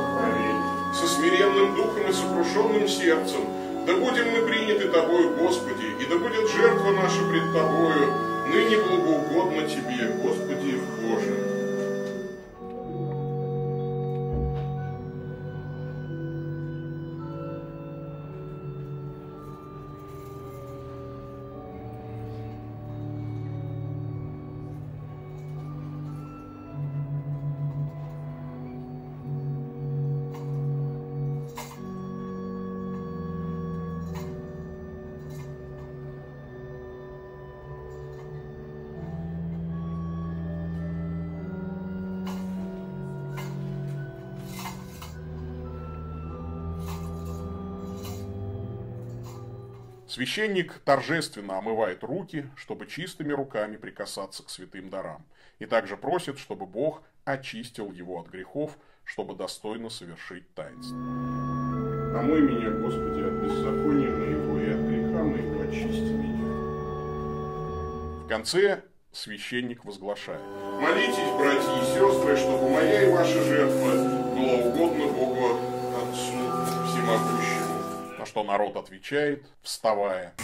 Со смиренным духом и сокрушенным сердцем, да будем мы приняты Тобою, Господи, и да будет жертва наша пред Тобою, ныне благоугодно Тебе, Господи Боже. Священник торжественно омывает руки, чтобы чистыми руками прикасаться к святым дарам, и также просит, чтобы Бог очистил его от грехов, чтобы достойно совершить таинство. Омой меня, Господи, от беззакония моего и от греха моего очисти меня. В конце священник возглашает. Молитесь, братья и сестры, чтобы моя и ваша жертва была угодна Богу Отцу Всемогущему. Что народ отвечает, вставая.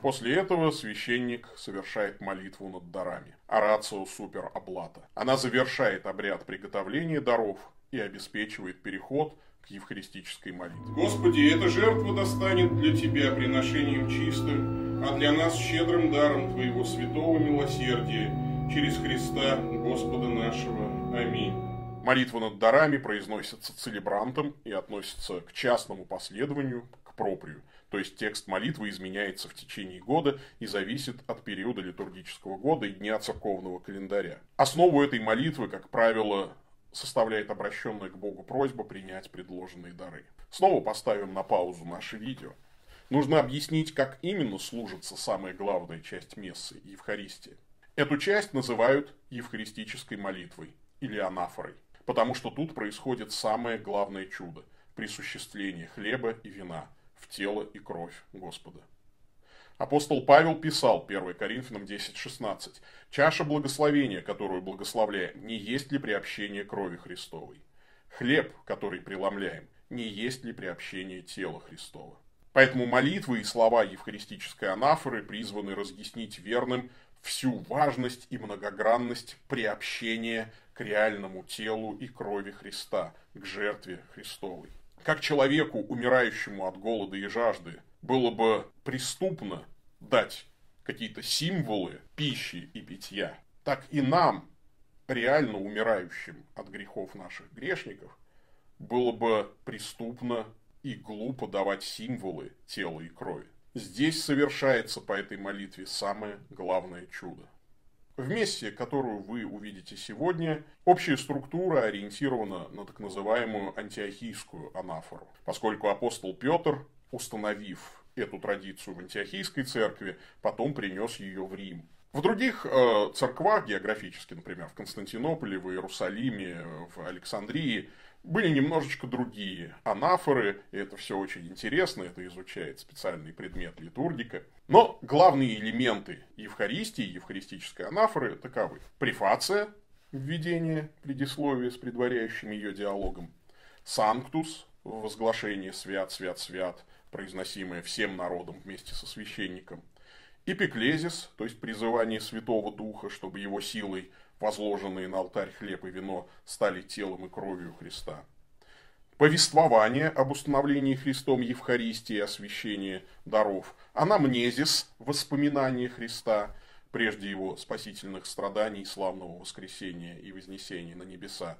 После этого священник совершает молитву над дарами. Орацио супер облата. Она завершает обряд приготовления даров и обеспечивает переход к евхаристической молитве. Господи, эта жертва достанет для Тебя приношением чистым, а для нас щедрым даром Твоего святого милосердия через Христа Господа нашего. Аминь. Молитва над дарами произносится целебрантом и относится к частному последованию, к проприю. То есть текст молитвы изменяется в течение года и зависит от периода литургического года и дня церковного календаря. Основу этой молитвы, как правило, составляет обращенная к Богу просьба принять предложенные дары. Снова поставим на паузу наше видео. Нужно объяснить, как именно служится самая главная часть мессы – Евхаристия. Эту часть называют евхаристической молитвой или анафорой, потому что тут происходит самое главное чудо – присуществление хлеба и вина в тело и кровь Господа. Апостол Павел писал, 1 Коринфянам 10.16, «Чаша благословения, которую благословляем, не есть ли приобщение крови Христовой? Хлеб, который преломляем, не есть ли приобщение тела Христова?» Поэтому молитвы и слова евхаристической анафоры призваны разъяснить верным всю важность и многогранность приобщения к реальному телу и крови Христа, к жертве Христовой. Как человеку, умирающему от голода и жажды, было бы преступно дать какие-то символы пищи и питья, так и нам, реально умирающим от грехов наших грешников, было бы преступно и глупо давать символы тела и крови. Здесь совершается по этой молитве самое главное чудо. В мессе, которую вы увидите сегодня, общая структура ориентирована на так называемую антиохийскую анафору, поскольку апостол Петр, установив эту традицию в антиохийской церкви, потом принес ее в Рим. В других э, церквах географически, например, в Константинополе, в Иерусалиме, в Александрии, были немножечко другие анафоры, и это все очень интересно, это изучает специальный предмет литургика. Но главные элементы Евхаристии, евхаристической анафоры таковы. Префация, введение предисловия с предваряющим ее диалогом. Санктус, возглашение «Свят, свят, свят», произносимое всем народом вместе со священником. Эпиклезис, то есть призывание Святого Духа, чтобы его силой возложенные на алтарь хлеб и вино стали телом и кровью Христа. повествование об установлении Христом Евхаристии и освящении даров, анамнезис, воспоминания Христа, прежде его спасительных страданий, славного воскресения и вознесения на небеса,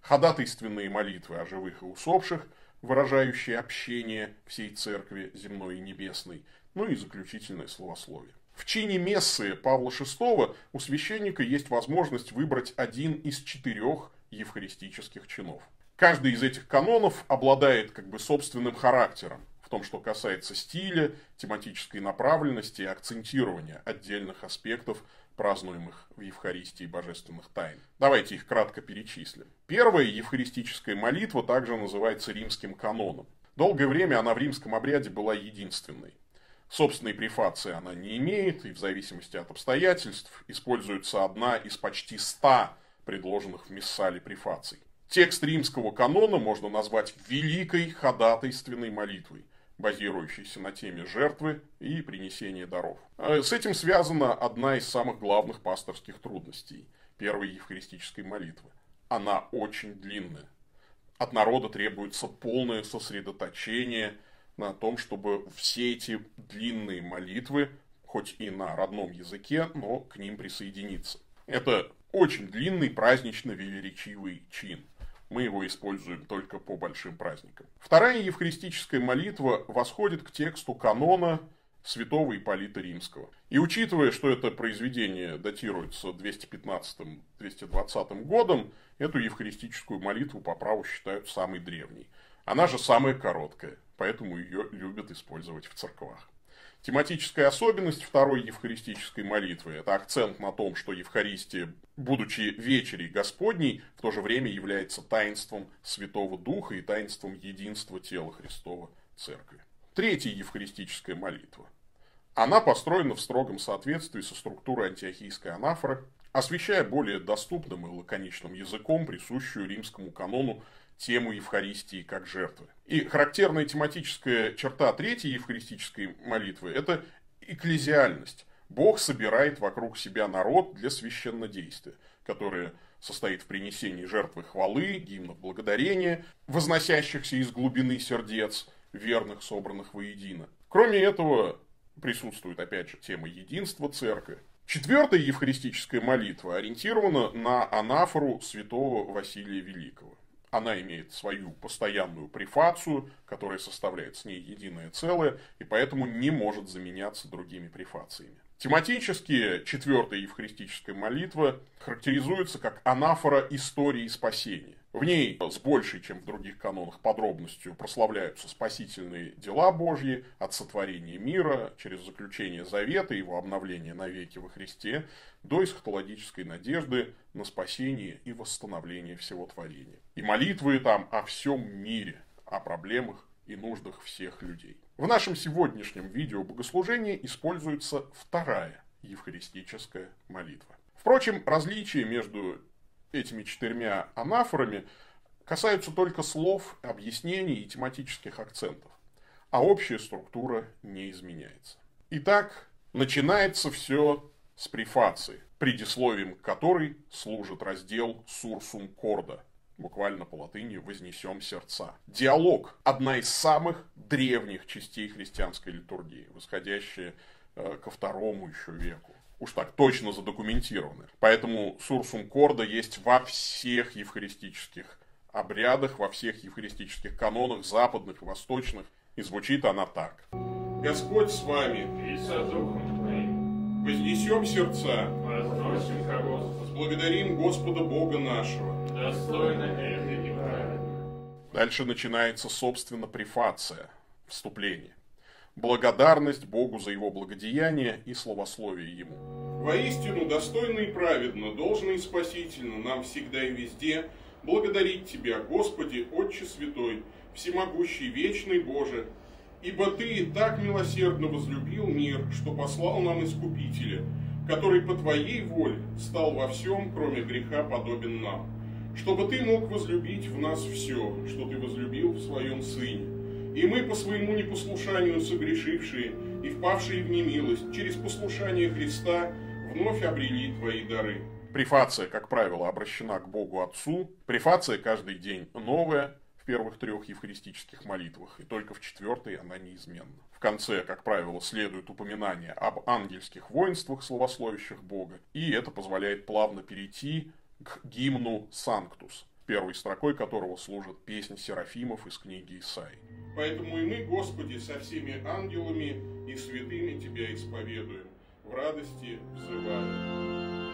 ходатайственные молитвы о живых и усопших, выражающие общение всей церкви земной и небесной, ну и заключительное словословие. В чине мессы Павла VI у священника есть возможность выбрать один из четырех евхаристических чинов. Каждый из этих канонов обладает как бы собственным характером в том, что касается стиля, тематической направленности и акцентирования отдельных аспектов празднуемых в Евхаристии божественных тайн. Давайте их кратко перечислим. Первая евхаристическая молитва также называется римским каноном. Долгое время она в римском обряде была единственной. Собственной префации она не имеет, и в зависимости от обстоятельств используется одна из почти ста предложенных в Миссале префаций. Текст римского канона можно назвать великой ходатайственной молитвой – базирующийся на теме жертвы и принесения даров. А с этим связана одна из самых главных пасторских трудностей первой евхаристической молитвы. Она очень длинная. От народа требуется полное сосредоточение на том, чтобы все эти длинные молитвы, хоть и на родном языке, но к ним присоединиться. Это очень длинный празднично-велеречивый чин – мы его используем только по большим праздникам. Вторая евхаристическая молитва восходит к тексту канона святого Ипполита Римского. И учитывая, что это произведение датируется 215-220 годом, эту евхаристическую молитву по праву считают самой древней. Она же самая короткая, поэтому ее любят использовать в церквах. Тематическая особенность второй евхаристической молитвы – это акцент на том, что Евхаристия, будучи вечерей Господней, в то же время является таинством Святого Духа и таинством единства тела Христова Церкви. Третья евхаристическая молитва. Она построена в строгом соответствии со структурой антиохийской анафоры, освещая более доступным и лаконичным языком присущую римскому канону тему Евхаристии как жертвы. И характерная тематическая черта третьей евхаристической молитвы – это экклезиальность. Бог собирает вокруг себя народ для священнодействия, которое состоит в принесении жертвы хвалы, гимнов благодарения, возносящихся из глубины сердец, верных, собранных воедино. Кроме этого, присутствует опять же тема единства церкви. Четвертая евхаристическая молитва ориентирована на анафору святого Василия Великого. Она имеет свою постоянную префацию, которая составляет с ней единое целое, и поэтому не может заменяться другими префациями. Тематически четвертая евхаристическая молитва характеризуется как анафора истории спасения. В ней с большей, чем в других канонах, подробностью прославляются спасительные дела Божьи от сотворения мира через заключение завета и его обновление навеки во Христе до эсхатологической надежды на спасение и восстановление всего творения. И молитвы там о всем мире, о проблемах и нуждах всех людей. В нашем сегодняшнем видео богослужения используется вторая евхаристическая молитва. Впрочем, различия между этими четырьмя анафорами касаются только слов, объяснений и тематических акцентов, а общая структура не изменяется. Итак, начинается все с префации, предисловием которой служит раздел «Сурсум корда», буквально по латыни «вознесем сердца». Диалог – одна из самых древних частей христианской литургии, восходящая э, ко второму еще веку уж так точно задокументированы. Поэтому сурсум корда есть во всех евхаристических обрядах, во всех евхаристических канонах, западных и восточных. И звучит она так. Господь с вами. И со духом твоим. Вознесем сердца. Возносим ко Господу. Благодарим Господа Бога нашего. Достойно это и правильно. Дальше начинается, собственно, префация, вступление благодарность Богу за его благодеяние и словословие ему. Воистину, достойно и праведно, должно и спасительно нам всегда и везде благодарить Тебя, Господи, Отче Святой, всемогущий, вечный Боже, ибо Ты так милосердно возлюбил мир, что послал нам Искупителя, который по Твоей воле стал во всем, кроме греха, подобен нам, чтобы Ты мог возлюбить в нас все, что Ты возлюбил в Своем Сыне, и мы по своему непослушанию согрешившие и впавшие в немилость, через послушание Христа вновь обрели Твои дары. Префация, как правило, обращена к Богу Отцу. Префация каждый день новая, в первых трех евхаристических молитвах, и только в четвертой она неизменна. В конце, как правило, следует упоминание об ангельских воинствах, славословящих Бога, и это позволяет плавно перейти к гимну «Санктус», первой строкой которого служит песня Серафимов из книги Исаи. Поэтому и мы, Господи, со всеми ангелами и святыми Тебя исповедуем, в радости взываем.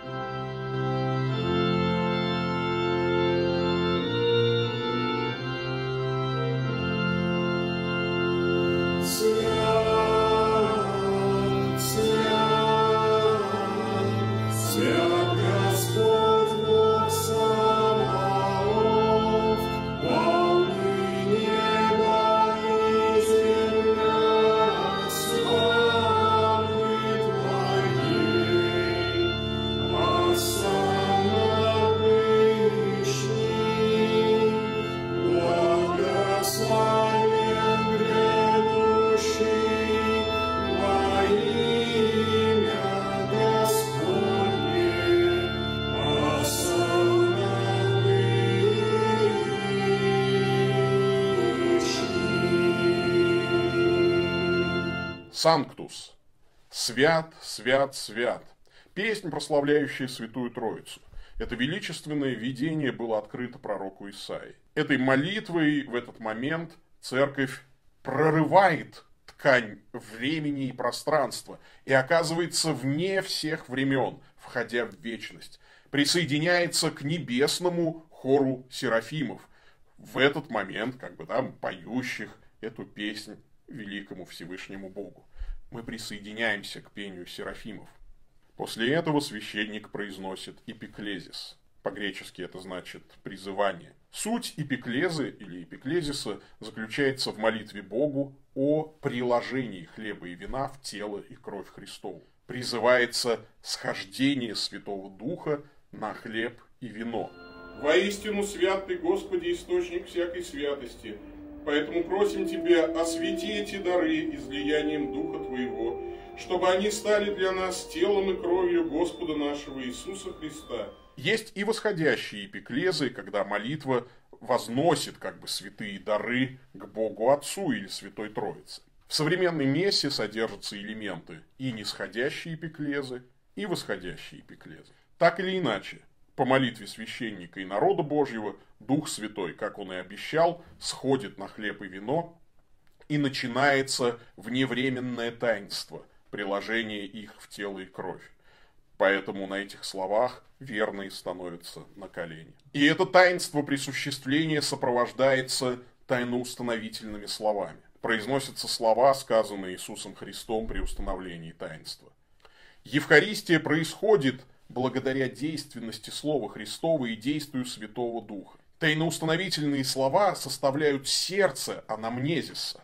Санктус. Свят, свят, свят. Песнь, прославляющая Святую Троицу. Это величественное видение было открыто пророку Исаии. Этой молитвой в этот момент церковь прорывает ткань времени и пространства и оказывается вне всех времен, входя в вечность. Присоединяется к небесному хору серафимов. В этот момент, как бы там, поющих эту песнь великому Всевышнему Богу мы присоединяемся к пению серафимов. После этого священник произносит эпиклезис. По-гречески это значит призывание. Суть эпиклезы или эпиклезиса заключается в молитве Богу о приложении хлеба и вина в тело и кровь Христову. Призывается схождение Святого Духа на хлеб и вино. Воистину свят Ты, Господи, источник всякой святости, Поэтому просим Тебя, освети эти дары излиянием Духа Твоего, чтобы они стали для нас телом и кровью Господа нашего Иисуса Христа. Есть и восходящие эпиклезы, когда молитва возносит как бы святые дары к Богу Отцу или Святой Троице. В современной мессе содержатся элементы и нисходящие эпиклезы, и восходящие эпиклезы. Так или иначе, по молитве священника и народа Божьего Дух Святой, как он и обещал, сходит на хлеб и вино, и начинается вневременное таинство, приложение их в тело и кровь. Поэтому на этих словах верные становятся на колени. И это таинство присуществления сопровождается тайноустановительными словами. Произносятся слова, сказанные Иисусом Христом при установлении таинства. Евхаристия происходит – благодаря действенности Слова Христова и действию Святого Духа. Тайноустановительные слова составляют сердце анамнезиса.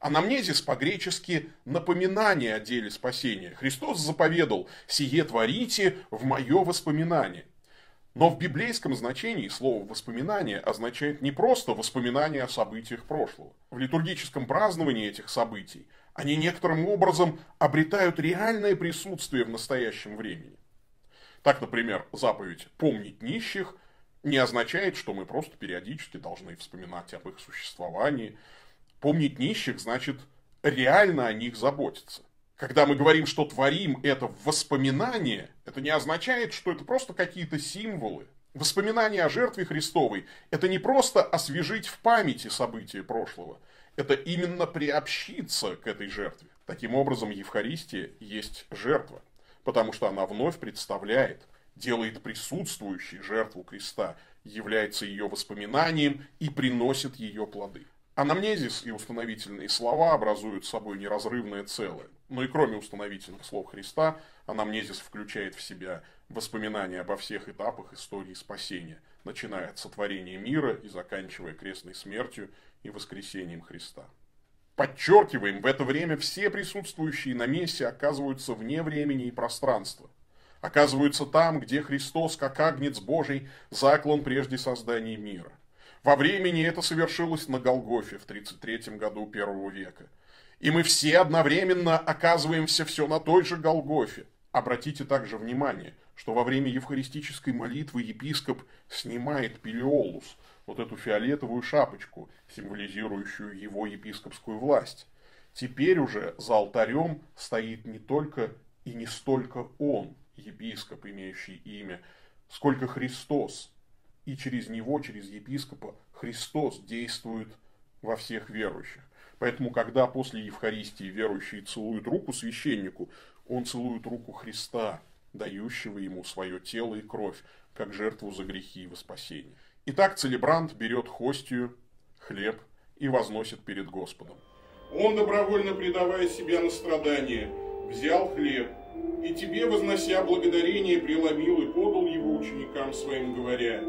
Анамнезис по-гречески «напоминание о деле спасения». Христос заповедал «сие творите в мое воспоминание». Но в библейском значении слово «воспоминание» означает не просто воспоминание о событиях прошлого. В литургическом праздновании этих событий они некоторым образом обретают реальное присутствие в настоящем времени. Так, например, заповедь «помнить нищих» не означает, что мы просто периодически должны вспоминать об их существовании. Помнить нищих значит реально о них заботиться. Когда мы говорим, что творим это воспоминание, это не означает, что это просто какие-то символы. Воспоминание о жертве Христовой – это не просто освежить в памяти события прошлого, это именно приобщиться к этой жертве. Таким образом, Евхаристия есть жертва потому что она вновь представляет, делает присутствующей жертву креста, является ее воспоминанием и приносит ее плоды. Анамнезис и установительные слова образуют собой неразрывное целое. Но и кроме установительных слов Христа, анамнезис включает в себя воспоминания обо всех этапах истории спасения, начиная от сотворения мира и заканчивая крестной смертью и воскресением Христа. Подчеркиваем, в это время все присутствующие на месте оказываются вне времени и пространства. Оказываются там, где Христос, как Агнец Божий, заклан прежде создания мира. Во времени это совершилось на Голгофе в 33 году первого века. И мы все одновременно оказываемся все на той же Голгофе. Обратите также внимание, что во время евхаристической молитвы епископ снимает пелиолус, вот эту фиолетовую шапочку, символизирующую его епископскую власть. Теперь уже за алтарем стоит не только и не столько он, епископ, имеющий имя, сколько Христос. И через него, через епископа, Христос действует во всех верующих. Поэтому, когда после Евхаристии верующие целуют руку священнику, он целует руку Христа, дающего ему свое тело и кровь, как жертву за грехи и во спасение. Итак, целебрант берет хостию, хлеб и возносит перед Господом. Он, добровольно предавая себя на страдания, взял хлеб, и тебе, вознося благодарение, преломил и подал его ученикам своим, говоря,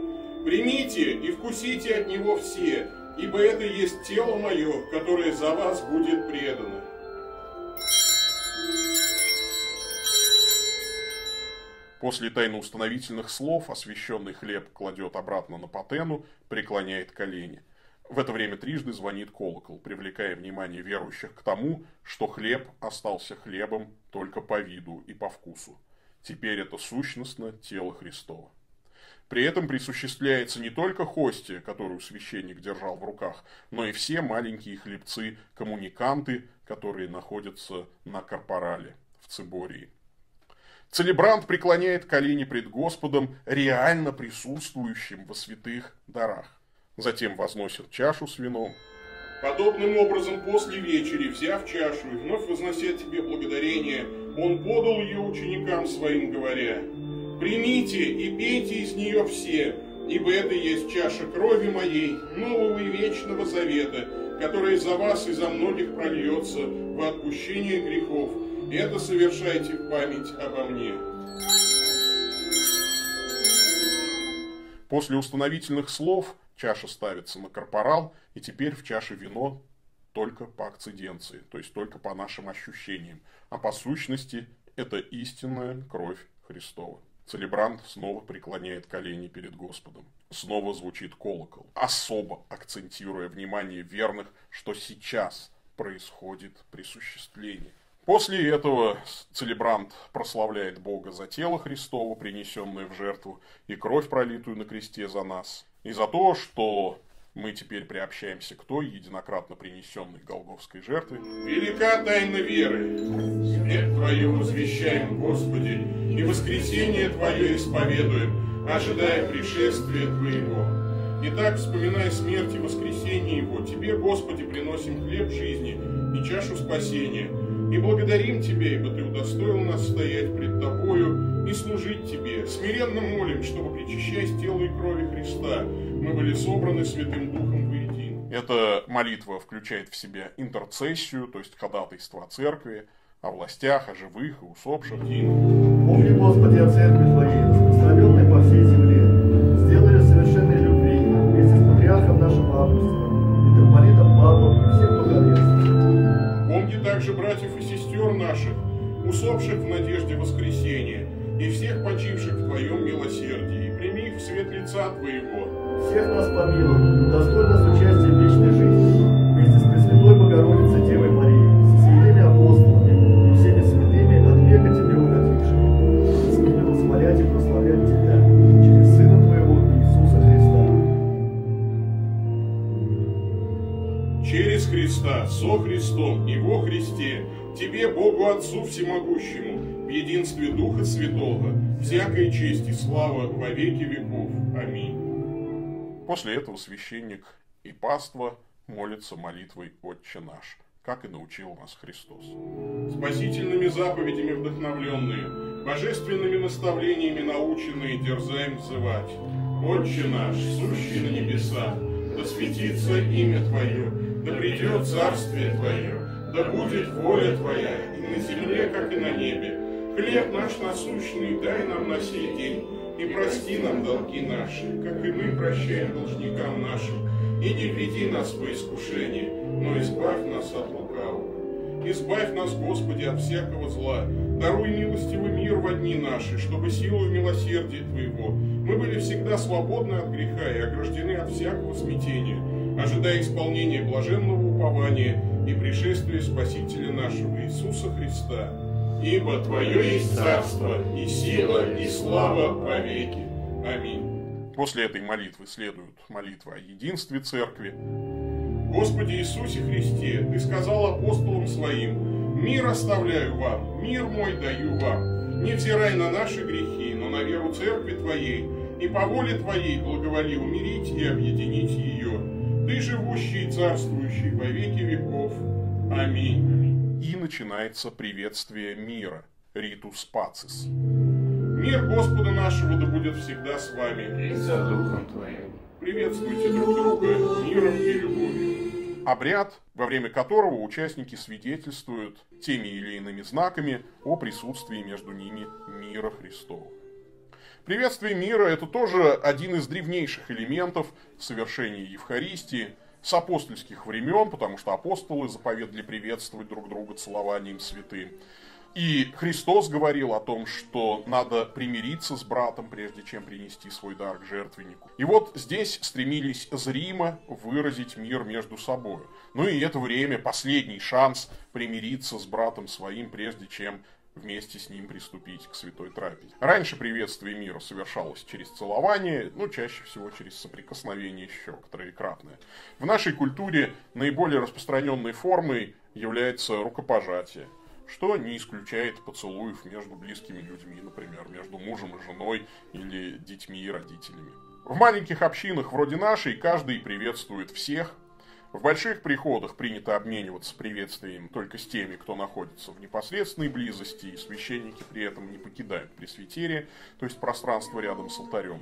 «Примите и вкусите от него все, ибо это есть тело мое, которое за вас будет предано». После тайноустановительных слов освященный хлеб кладет обратно на патену, преклоняет колени. В это время трижды звонит колокол, привлекая внимание верующих к тому, что хлеб остался хлебом только по виду и по вкусу. Теперь это сущностно тело Христова. При этом присуществляется не только хостия, которую священник держал в руках, но и все маленькие хлебцы-коммуниканты, которые находятся на корпорале в Цибории. Целебрант преклоняет колени пред Господом, реально присутствующим во святых дарах. Затем возносит чашу с вином. Подобным образом после вечери, взяв чашу и вновь вознося тебе благодарение, он подал ее ученикам своим, говоря, «Примите и пейте из нее все, ибо это есть чаша крови моей, нового и вечного завета, которая за вас и за многих прольется во отпущение грехов, это совершайте в память обо мне». После установительных слов чаша ставится на корпорал, и теперь в чаше вино только по акциденции, то есть только по нашим ощущениям. А по сущности это истинная кровь Христова. Целебрант снова преклоняет колени перед Господом. Снова звучит колокол, особо акцентируя внимание верных, что сейчас происходит присуществление. После этого целебрант прославляет Бога за тело Христово, принесенное в жертву, и кровь, пролитую на кресте за нас, и за то, что мы теперь приобщаемся к той единократно принесенной Голговской жертве. Велика тайна веры. Смерть Твою возвещаем, Господи, и воскресение Твое исповедуем, ожидая пришествия Твоего. Итак, вспоминая смерть и воскресение Его, Тебе, Господи, приносим хлеб жизни и чашу спасения – и благодарим Тебя, ибо Ты удостоил нас стоять пред Тобою и служить Тебе. Смиренно молим, чтобы, причащаясь тела и крови Христа, мы были собраны Святым Духом воедино. Эта молитва включает в себя интерцессию, то есть ходатайство о церкви, о властях, о живых и усопших. Помни, Господи, о церкви Твоей, распространенной по всей земле. Сестер наших, усопших в надежде воскресения, и всех почивших в Твоем милосердии, и прими их в свет лица Твоего. Всех нас помилуй, удостои нас участия в вечной жизни, вместе с Пресвятой Богородицей Отцу Всемогущему, в единстве Духа Святого, всякая честь и слава во веки веков. Аминь. После этого священник и паства молятся молитвой «Отче наш», как и научил нас Христос. Спасительными заповедями вдохновленные, божественными наставлениями наученные, дерзаем взывать. Отче наш, сущий на небесах, да светится имя Твое, да придет царствие Твое, да будет воля Твоя на земле, как и на небе. Хлеб наш насущный дай нам на сей день, и прости нам долги наши, как и мы прощаем должникам нашим. И не веди нас во искушение, но избавь нас от лукавого. Избавь нас, Господи, от всякого зла. Даруй милостивый мир во дни наши, чтобы силою милосердия Твоего мы были всегда свободны от греха и ограждены от всякого смятения, ожидая исполнения блаженного упования и пришествия Спасителя нашего Иисуса Христа. Ибо Твое есть царство, и сила, и слава во веки. Аминь. После этой молитвы следует молитва о единстве церкви. Господи Иисусе Христе, Ты сказал апостолам Своим, «Мир оставляю вам, мир мой даю вам. Не взирай на наши грехи, но на веру Церкви Твоей, и по воле Твоей благоволи умирить и объединить ее. Ты живущий и царствующий во веки веков. Аминь». И начинается приветствие мира, ритус пацис. Мир Господа нашего да будет всегда с вами. И за духом твоим. Приветствуйте друг друга миром и любовью. Обряд, во время которого участники свидетельствуют теми или иными знаками о присутствии между ними мира Христова. Приветствие мира – это тоже один из древнейших элементов совершения Евхаристии с апостольских времен, потому что апостолы заповедали приветствовать друг друга целованием святым. И Христос говорил о том, что надо примириться с братом, прежде чем принести свой дар к жертвеннику. И вот здесь стремились зримо выразить мир между собой. Ну и это время, последний шанс примириться с братом своим, прежде чем вместе с ним приступить к святой трапезе. Раньше приветствие мира совершалось через целование, ну, чаще всего через соприкосновение щек, троекратное. В нашей культуре наиболее распространенной формой является рукопожатие, что не исключает поцелуев между близкими людьми, например, между мужем и женой или детьми и родителями. В маленьких общинах вроде нашей каждый приветствует всех, в больших приходах принято обмениваться приветствием только с теми, кто находится в непосредственной близости, и священники при этом не покидают пресвитерия, то есть пространство рядом с алтарем.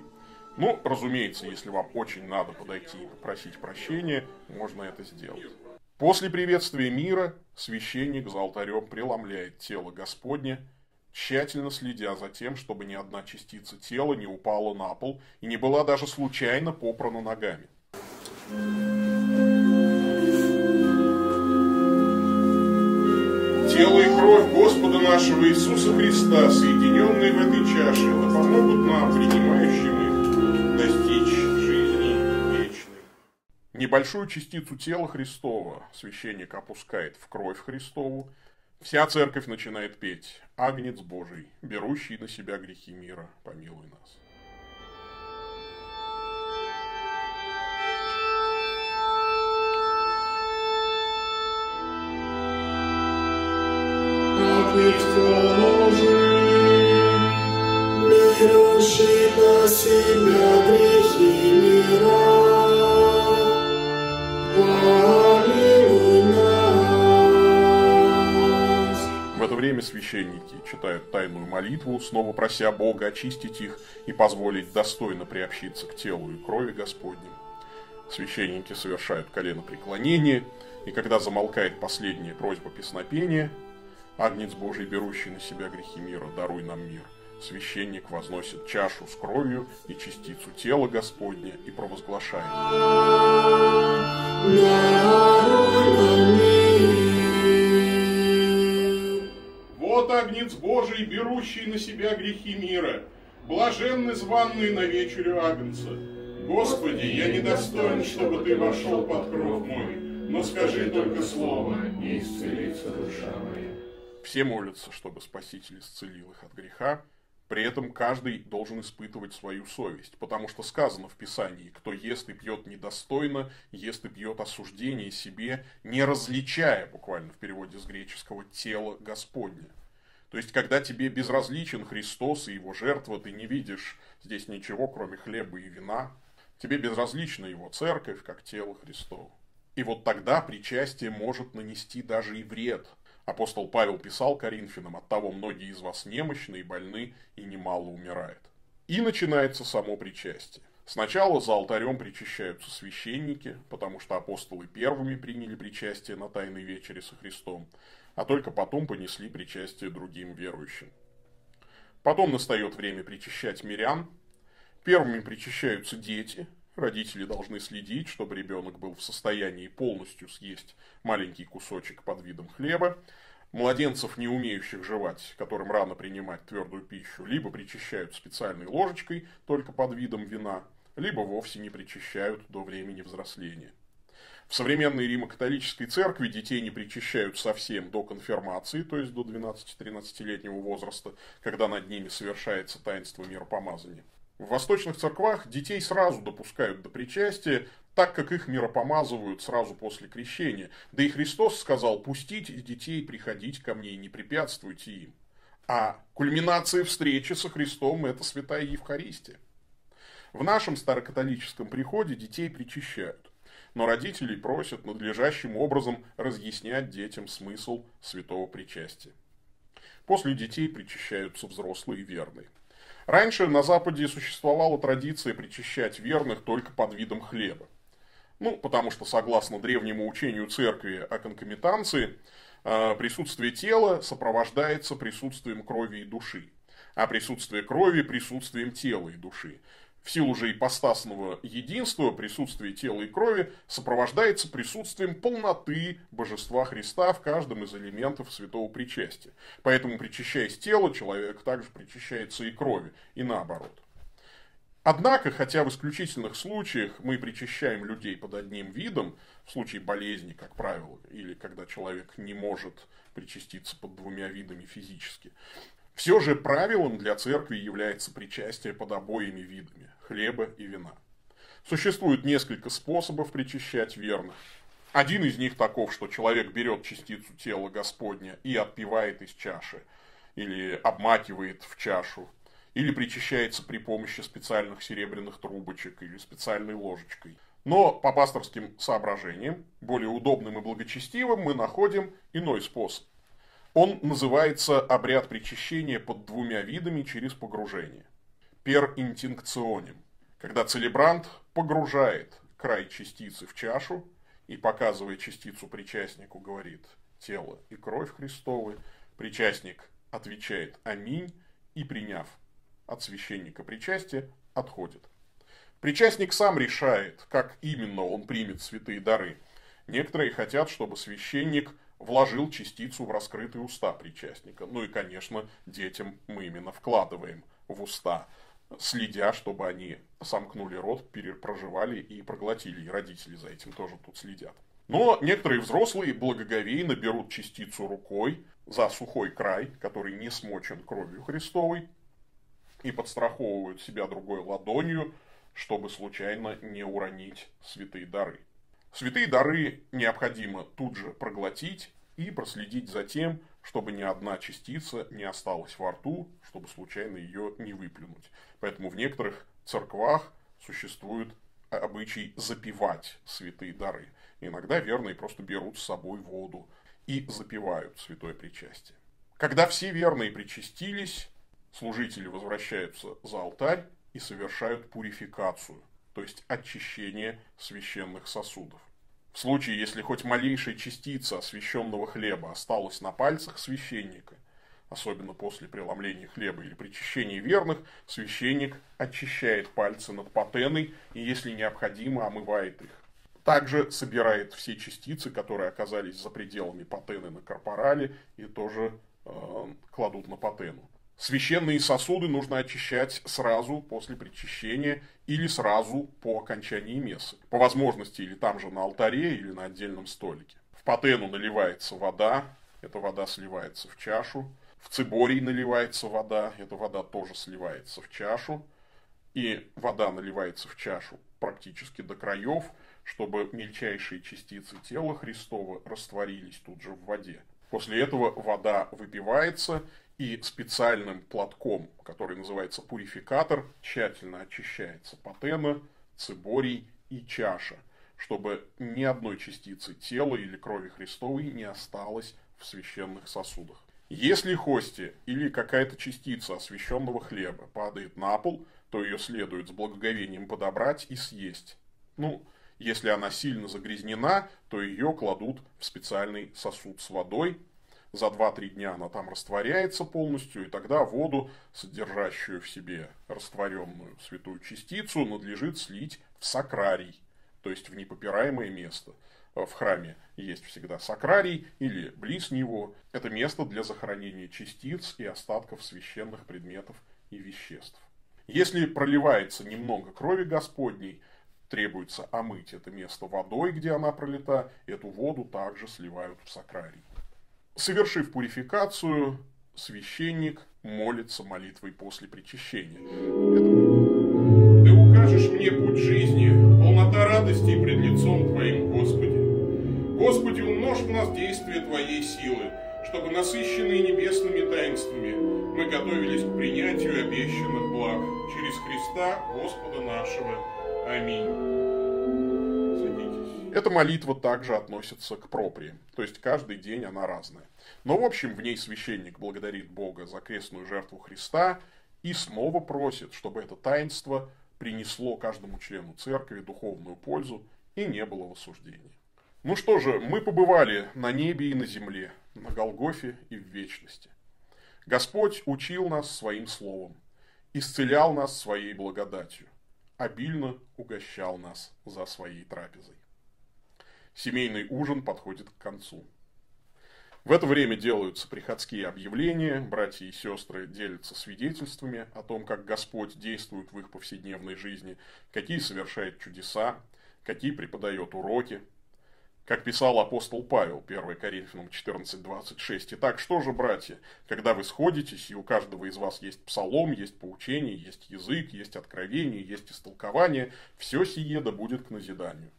Ну, разумеется, если вам очень надо подойти и попросить прощения, можно это сделать. После приветствия мира священник за алтарем преломляет тело Господне, тщательно следя за тем, чтобы ни одна частица тела не упала на пол и не была даже случайно попрана ногами. Тело и кровь Господа нашего Иисуса Христа, соединенные в этой чаше, да помогут нам, принимающим их, достичь жизни вечной. Небольшую частицу тела Христова священник опускает в кровь Христову. Вся церковь начинает петь «Агнец Божий, берущий на себя грехи мира, помилуй нас». Время священники читают тайную молитву, снова прося Бога очистить их и позволить достойно приобщиться к телу и крови Господним. Священники совершают коленопреклонение, и когда замолкает последняя просьба песнопения, Агнец Божий, берущий на себя грехи мира, даруй нам мир. Священник возносит чашу с кровью и частицу тела Господня и провозглашает. Вот Агнец Божий, берущий на себя грехи мира, блаженны званные на вечерю Агнца. Господи, я недостоин, чтобы Ты вошел под кров мой, но скажи только слово, и исцелится душа моя. Все молятся, чтобы Спаситель исцелил их от греха. При этом каждый должен испытывать свою совесть, потому что сказано в Писании, кто ест и пьет недостойно, ест и пьет осуждение себе, не различая, буквально в переводе с греческого, тело Господня. То есть, когда тебе безразличен Христос и его жертва, ты не видишь здесь ничего, кроме хлеба и вина, тебе безразлична его церковь, как тело Христово. И вот тогда причастие может нанести даже и вред – Апостол Павел писал Коринфянам, от того многие из вас немощны и больны, и немало умирает. И начинается само причастие. Сначала за алтарем причащаются священники, потому что апостолы первыми приняли причастие на Тайной Вечере со Христом, а только потом понесли причастие другим верующим. Потом настает время причащать мирян. Первыми причащаются дети, Родители должны следить, чтобы ребенок был в состоянии полностью съесть маленький кусочек под видом хлеба. Младенцев, не умеющих жевать, которым рано принимать твердую пищу, либо причащают специальной ложечкой только под видом вина, либо вовсе не причащают до времени взросления. В современной Римо-католической церкви детей не причащают совсем до конфирмации, то есть до 12-13-летнего возраста, когда над ними совершается таинство миропомазания. В восточных церквах детей сразу допускают до причастия, так как их миропомазывают сразу после крещения. Да и Христос сказал, пустите детей приходить ко мне и не препятствуйте им. А кульминация встречи со Христом – это святая Евхаристия. В нашем старокатолическом приходе детей причащают, но родителей просят надлежащим образом разъяснять детям смысл святого причастия. После детей причащаются взрослые и верные. Раньше на Западе существовала традиция причащать верных только под видом хлеба. Ну, потому что, согласно древнему учению церкви о конкомитанции, э, присутствие тела сопровождается присутствием крови и души, а присутствие крови – присутствием тела и души. В силу же ипостасного единства присутствие тела и крови сопровождается присутствием полноты божества Христа в каждом из элементов святого причастия. Поэтому, причащаясь тела, человек также причащается и крови, и наоборот. Однако, хотя в исключительных случаях мы причащаем людей под одним видом, в случае болезни, как правило, или когда человек не может причаститься под двумя видами физически, все же правилом для церкви является причастие под обоими видами – хлеба и вина. Существует несколько способов причащать верных. Один из них таков, что человек берет частицу тела Господня и отпивает из чаши, или обмакивает в чашу, или причащается при помощи специальных серебряных трубочек или специальной ложечкой. Но по пасторским соображениям, более удобным и благочестивым, мы находим иной способ. Он называется обряд причащения под двумя видами через погружение. Per интинкционем, когда целебрант погружает край частицы в чашу и, показывая частицу причастнику, говорит «тело и кровь Христовы», причастник отвечает «Аминь» и, приняв от священника причастия отходит. Причастник сам решает, как именно он примет святые дары. Некоторые хотят, чтобы священник вложил частицу в раскрытые уста причастника. Ну и, конечно, детям мы именно вкладываем в уста, следя, чтобы они сомкнули рот, проживали и проглотили. И родители за этим тоже тут следят. Но некоторые взрослые благоговейно берут частицу рукой за сухой край, который не смочен кровью Христовой, и подстраховывают себя другой ладонью, чтобы случайно не уронить святые дары. Святые дары необходимо тут же проглотить и проследить за тем, чтобы ни одна частица не осталась во рту, чтобы случайно ее не выплюнуть. Поэтому в некоторых церквах существует обычай запивать святые дары. Иногда верные просто берут с собой воду и запивают святое причастие. Когда все верные причастились, служители возвращаются за алтарь и совершают пурификацию, то есть очищение священных сосудов. В случае, если хоть малейшая частица освященного хлеба осталась на пальцах священника, особенно после преломления хлеба или причащения верных, священник очищает пальцы над патеной и, если необходимо, омывает их. Также собирает все частицы, которые оказались за пределами патены на корпорале, и тоже э, кладут на патену. Священные сосуды нужно очищать сразу после причащения или сразу по окончании мессы. По возможности или там же на алтаре, или на отдельном столике. В патену наливается вода, эта вода сливается в чашу. В циборий наливается вода, эта вода тоже сливается в чашу. И вода наливается в чашу практически до краев, чтобы мельчайшие частицы тела Христова растворились тут же в воде. После этого вода выпивается и специальным платком, который называется пурификатор, тщательно очищается патена, циборий и чаша, чтобы ни одной частицы тела или крови Христовой не осталось в священных сосудах. Если хости или какая-то частица освященного хлеба падает на пол, то ее следует с благоговением подобрать и съесть. Ну, если она сильно загрязнена, то ее кладут в специальный сосуд с водой, за 2-3 дня она там растворяется полностью, и тогда воду, содержащую в себе растворенную святую частицу, надлежит слить в сакрарий, то есть в непопираемое место. В храме есть всегда сакрарий или близ него. Это место для захоронения частиц и остатков священных предметов и веществ. Если проливается немного крови Господней, требуется омыть это место водой, где она пролита, эту воду также сливают в сакрарий. Совершив пурификацию, священник молится молитвой после причащения. Это... мне путь жизни, полнота радости пред лицом Твоим, Господи. Господи, умножь в нас действие Твоей силы, чтобы, насыщенные небесными таинствами, мы готовились к принятию обещанных благ через Христа Господа нашего. Аминь. Эта молитва также относится к проприи, то есть каждый день она разная. Но в общем в ней священник благодарит Бога за крестную жертву Христа и снова просит, чтобы это таинство принесло каждому члену церкви духовную пользу и не было в осуждении. Ну что же, мы побывали на небе и на земле, на Голгофе и в вечности. Господь учил нас своим словом, исцелял нас своей благодатью, обильно угощал нас за своей трапезой. Семейный ужин подходит к концу. В это время делаются приходские объявления, братья и сестры делятся свидетельствами о том, как Господь действует в их повседневной жизни, какие совершает чудеса, какие преподает уроки – как писал апостол Павел, 1 Коринфянам 14.26. Итак, что же, братья, когда вы сходитесь, и у каждого из вас есть псалом, есть поучение, есть язык, есть откровение, есть истолкование, все сие да будет к назиданию.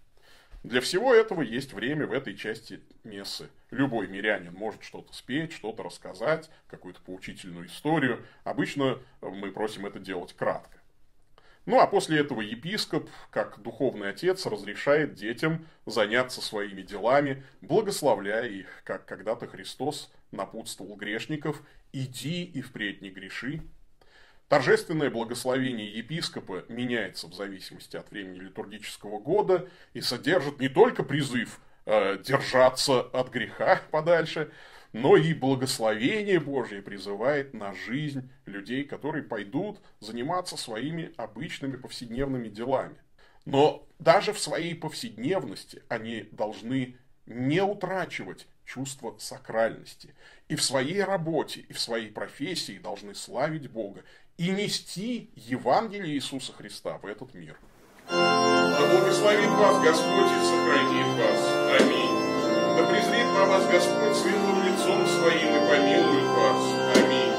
Для всего этого есть время в этой части мессы. Любой мирянин может что-то спеть, что-то рассказать, какую-то поучительную историю. Обычно мы просим это делать кратко. Ну а после этого епископ, как духовный отец, разрешает детям заняться своими делами, благословляя их, как когда-то Христос напутствовал грешников «иди и впредь не греши». Торжественное благословение епископа меняется в зависимости от времени литургического года и содержит не только призыв э, держаться от греха подальше, но и благословение Божье призывает на жизнь людей, которые пойдут заниматься своими обычными повседневными делами. Но даже в своей повседневности они должны не утрачивать чувство сакральности. И в своей работе, и в своей профессии должны славить Бога и нести Евангелие Иисуса Христа в этот мир. Да благословит вас Господь и сохранит вас. Аминь. Да презрит на вас Господь светлым лицом своим и помилует вас. Аминь.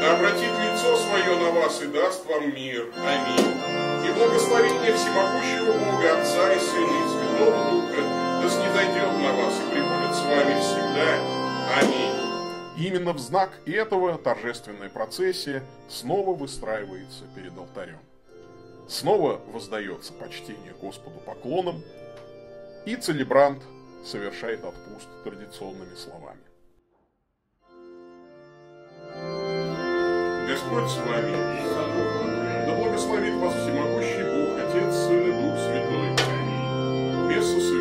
Да обратит лицо свое на вас и даст вам мир. Аминь. И благословение всемогущего Бога, Отца и Сына и Святого Духа, да снизойдет на вас и пребудет с вами всегда. Аминь. Именно в знак этого торжественная процессия снова выстраивается перед алтарем. Снова воздается почтение Господу поклоном, и целебрант совершает отпуск традиционными словами. Господь с вами. Да благословит вас всемогущий Бог, Отец, Сын и Дух Святой. Место совершилось.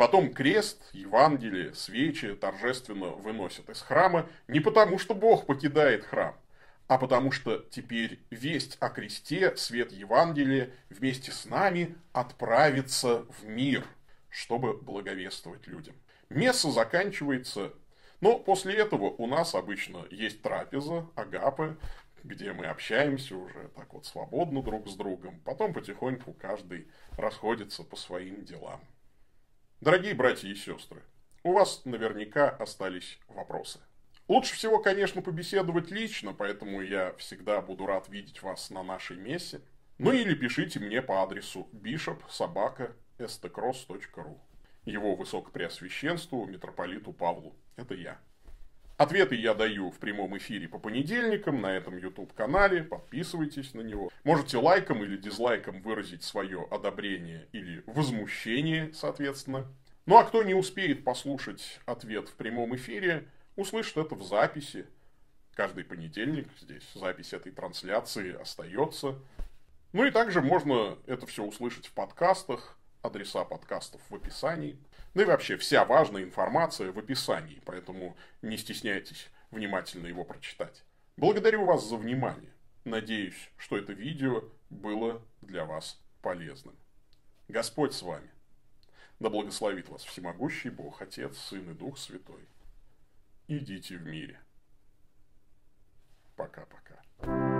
Потом крест, Евангелие, свечи торжественно выносят из храма не потому, что Бог покидает храм, а потому что теперь весть о кресте, свет Евангелия вместе с нами отправится в мир, чтобы благовествовать людям. Месса заканчивается, но после этого у нас обычно есть трапеза, агапы, где мы общаемся уже так вот свободно друг с другом. Потом потихоньку каждый расходится по своим делам. Дорогие братья и сестры, у вас наверняка остались вопросы. Лучше всего, конечно, побеседовать лично, поэтому я всегда буду рад видеть вас на нашей мессе. Ну или пишите мне по адресу bishop.sobaka.stcross.ru Его высокопреосвященству, митрополиту Павлу. Это я. Ответы я даю в прямом эфире по понедельникам на этом YouTube-канале. Подписывайтесь на него. Можете лайком или дизлайком выразить свое одобрение или возмущение, соответственно. Ну а кто не успеет послушать ответ в прямом эфире, услышит это в записи. Каждый понедельник здесь запись этой трансляции остается. Ну и также можно это все услышать в подкастах. Адреса подкастов в описании. Ну и вообще вся важная информация в описании, поэтому не стесняйтесь внимательно его прочитать. Благодарю вас за внимание. Надеюсь, что это видео было для вас полезным. Господь с вами. Да благословит вас всемогущий Бог, Отец, Сын и Дух Святой. Идите в мире. Пока-пока.